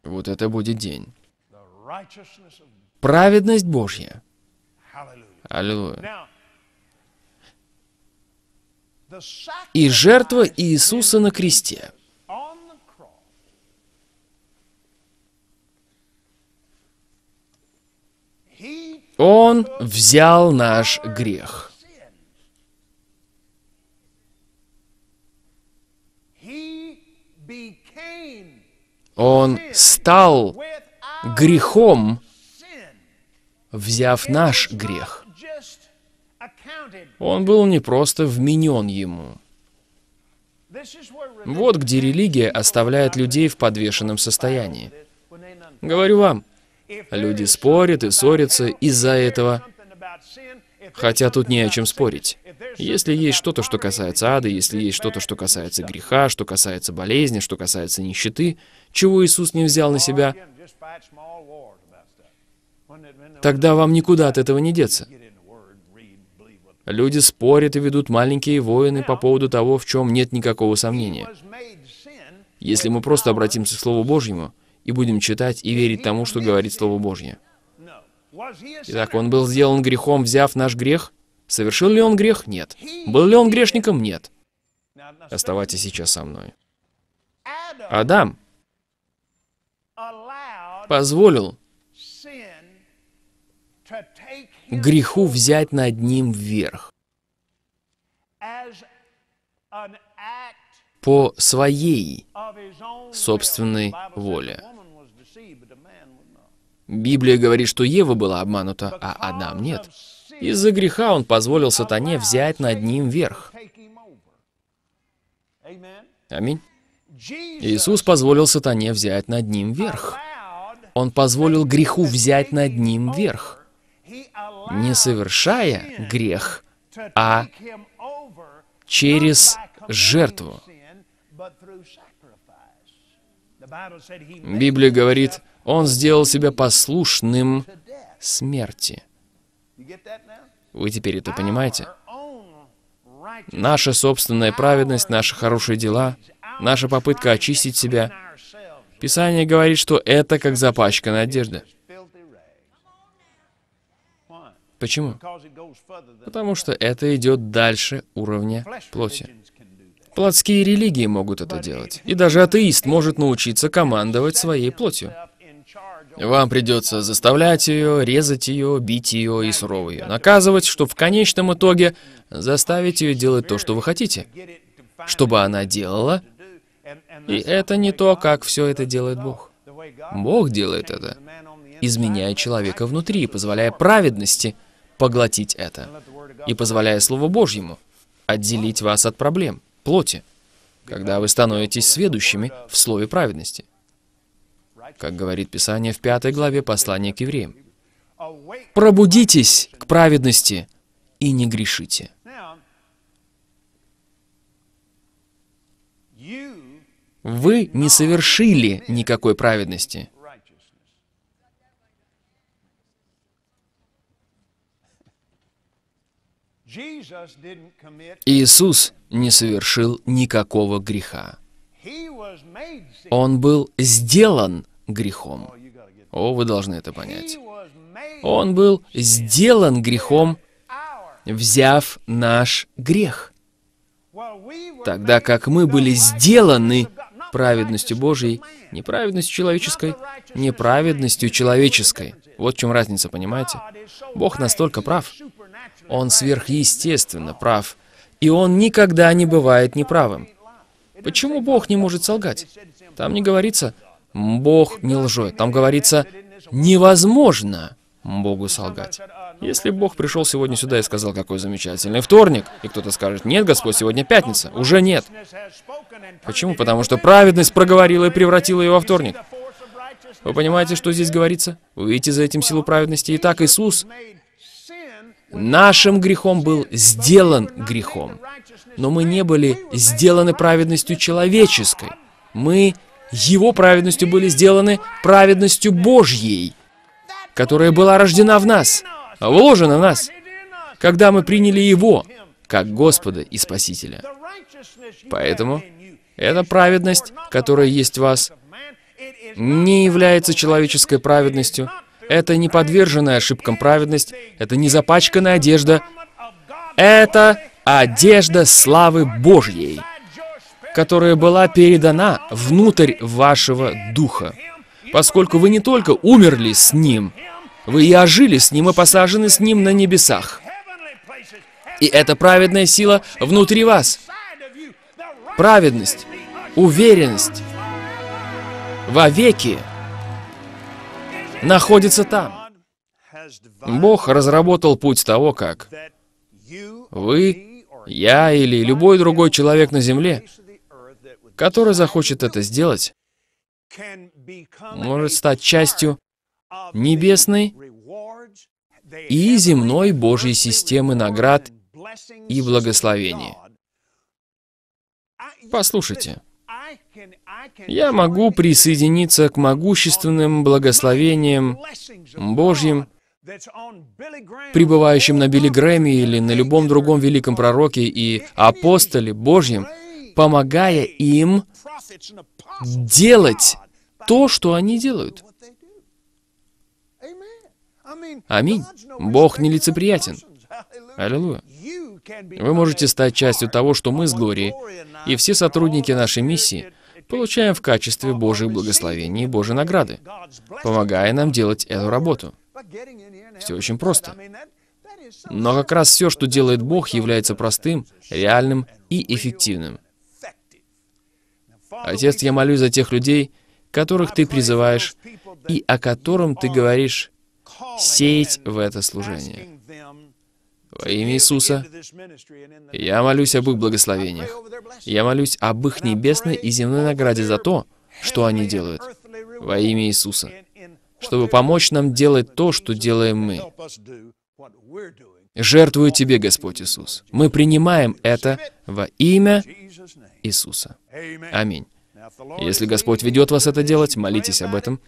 Speaker 1: Вот это будет день. Праведность Божья. Аллилуйя. И жертва Иисуса на кресте. Он взял наш грех. Он стал грехом, взяв наш грех. Он был не просто вменен ему. Вот где религия оставляет людей в подвешенном состоянии. Говорю вам, люди спорят и ссорятся из-за этого, хотя тут не о чем спорить. Если есть что-то, что касается ада, если есть что-то, что касается греха, что касается болезни, что касается нищеты, чего Иисус не взял на себя, тогда вам никуда от этого не деться. Люди спорят и ведут маленькие войны по поводу того, в чем нет никакого сомнения. Если мы просто обратимся к Слову Божьему и будем читать и верить тому, что говорит Слово Божье. Итак, он был сделан грехом, взяв наш грех. Совершил ли он грех? Нет. Был ли он грешником? Нет. Оставайтесь сейчас со мной. Адам позволил греху взять над ним вверх по своей собственной воле. Библия говорит, что Ева была обманута, а Адам нет. Из-за греха он позволил сатане взять над ним верх. Аминь. Иисус позволил сатане взять над ним верх. Он позволил греху взять над ним верх не совершая грех, а через жертву. Библия говорит, он сделал себя послушным смерти. Вы теперь это понимаете? Наша собственная праведность, наши хорошие дела, наша попытка очистить себя. Писание говорит, что это как запачканная одежда. Почему? Потому что это идет дальше уровня плоти. Плотские религии могут это делать. И даже атеист может научиться командовать своей плотью. Вам придется заставлять ее, резать ее, бить ее и сурово ее наказывать, чтобы в конечном итоге заставить ее делать то, что вы хотите, чтобы она делала. И это не то, как все это делает Бог. Бог делает это, изменяя человека внутри, позволяя праведности – поглотить это и позволяя Слову Божьему отделить вас от проблем, плоти, когда вы становитесь сведущими в Слове праведности. Как говорит Писание в пятой главе послания к евреям. «Пробудитесь к праведности и не грешите». Вы не совершили никакой праведности. Иисус не совершил никакого греха. Он был сделан грехом. О, вы должны это понять. Он был сделан грехом, взяв наш грех. Тогда как мы были сделаны праведностью Божьей, не праведностью человеческой, не праведностью человеческой. Вот в чем разница, понимаете? Бог настолько прав. Он сверхъестественно прав. И Он никогда не бывает неправым. Почему Бог не может солгать? Там не говорится «Бог не лжет». Там говорится «невозможно Богу солгать». Если Бог пришел сегодня сюда и сказал, какой замечательный вторник, и кто-то скажет, нет, Господь, сегодня пятница, уже нет. Почему? Потому что праведность проговорила и превратила его во вторник. Вы понимаете, что здесь говорится? Вы видите за этим силу праведности. Итак, Иисус нашим грехом был сделан грехом. Но мы не были сделаны праведностью человеческой. Мы Его праведностью были сделаны праведностью Божьей, которая была рождена в нас вложено в нас, когда мы приняли Его как Господа и Спасителя. Поэтому эта праведность, которая есть в вас, не является человеческой праведностью. Это не подверженная ошибкам праведность, это не запачканная одежда. Это одежда славы Божьей, которая была передана внутрь вашего духа, поскольку вы не только умерли с Ним, вы и ожили с Ним и посажены с Ним на небесах. И эта праведная сила внутри вас. Праведность, уверенность вовеки находится там. Бог разработал путь того, как вы, я или любой другой человек на земле, который захочет это сделать, может стать частью небесной и земной Божьей системы наград и благословений. Послушайте, я могу присоединиться к могущественным благословениям Божьим, пребывающим на Билли Грэмме или на любом другом великом пророке и апостоле Божьем, помогая им делать то, что они делают. Аминь. Бог нелицеприятен. Аллилуйя. Вы можете стать частью того, что мы с Глорией и все сотрудники нашей миссии получаем в качестве Божьих благословений и Божьей награды, помогая нам делать эту работу. Все очень просто. Но как раз все, что делает Бог, является простым, реальным и эффективным. Отец, я молюсь за тех людей, которых ты призываешь и о котором ты говоришь, сеять в это служение. Во имя Иисуса я молюсь об их благословениях. Я молюсь об их небесной и земной награде за то, что они делают. Во имя Иисуса. Чтобы помочь нам делать то, что делаем мы. Жертвую Тебе, Господь Иисус. Мы принимаем это во имя Иисуса. Аминь. Если Господь ведет вас это делать, молитесь об этом.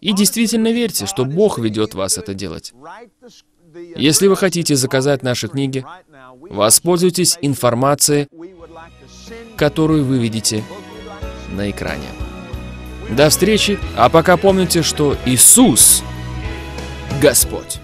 Speaker 1: И действительно верьте, что Бог ведет вас это делать. Если вы хотите заказать наши книги, воспользуйтесь информацией, которую вы видите на экране. До встречи, а пока помните, что Иисус — Господь.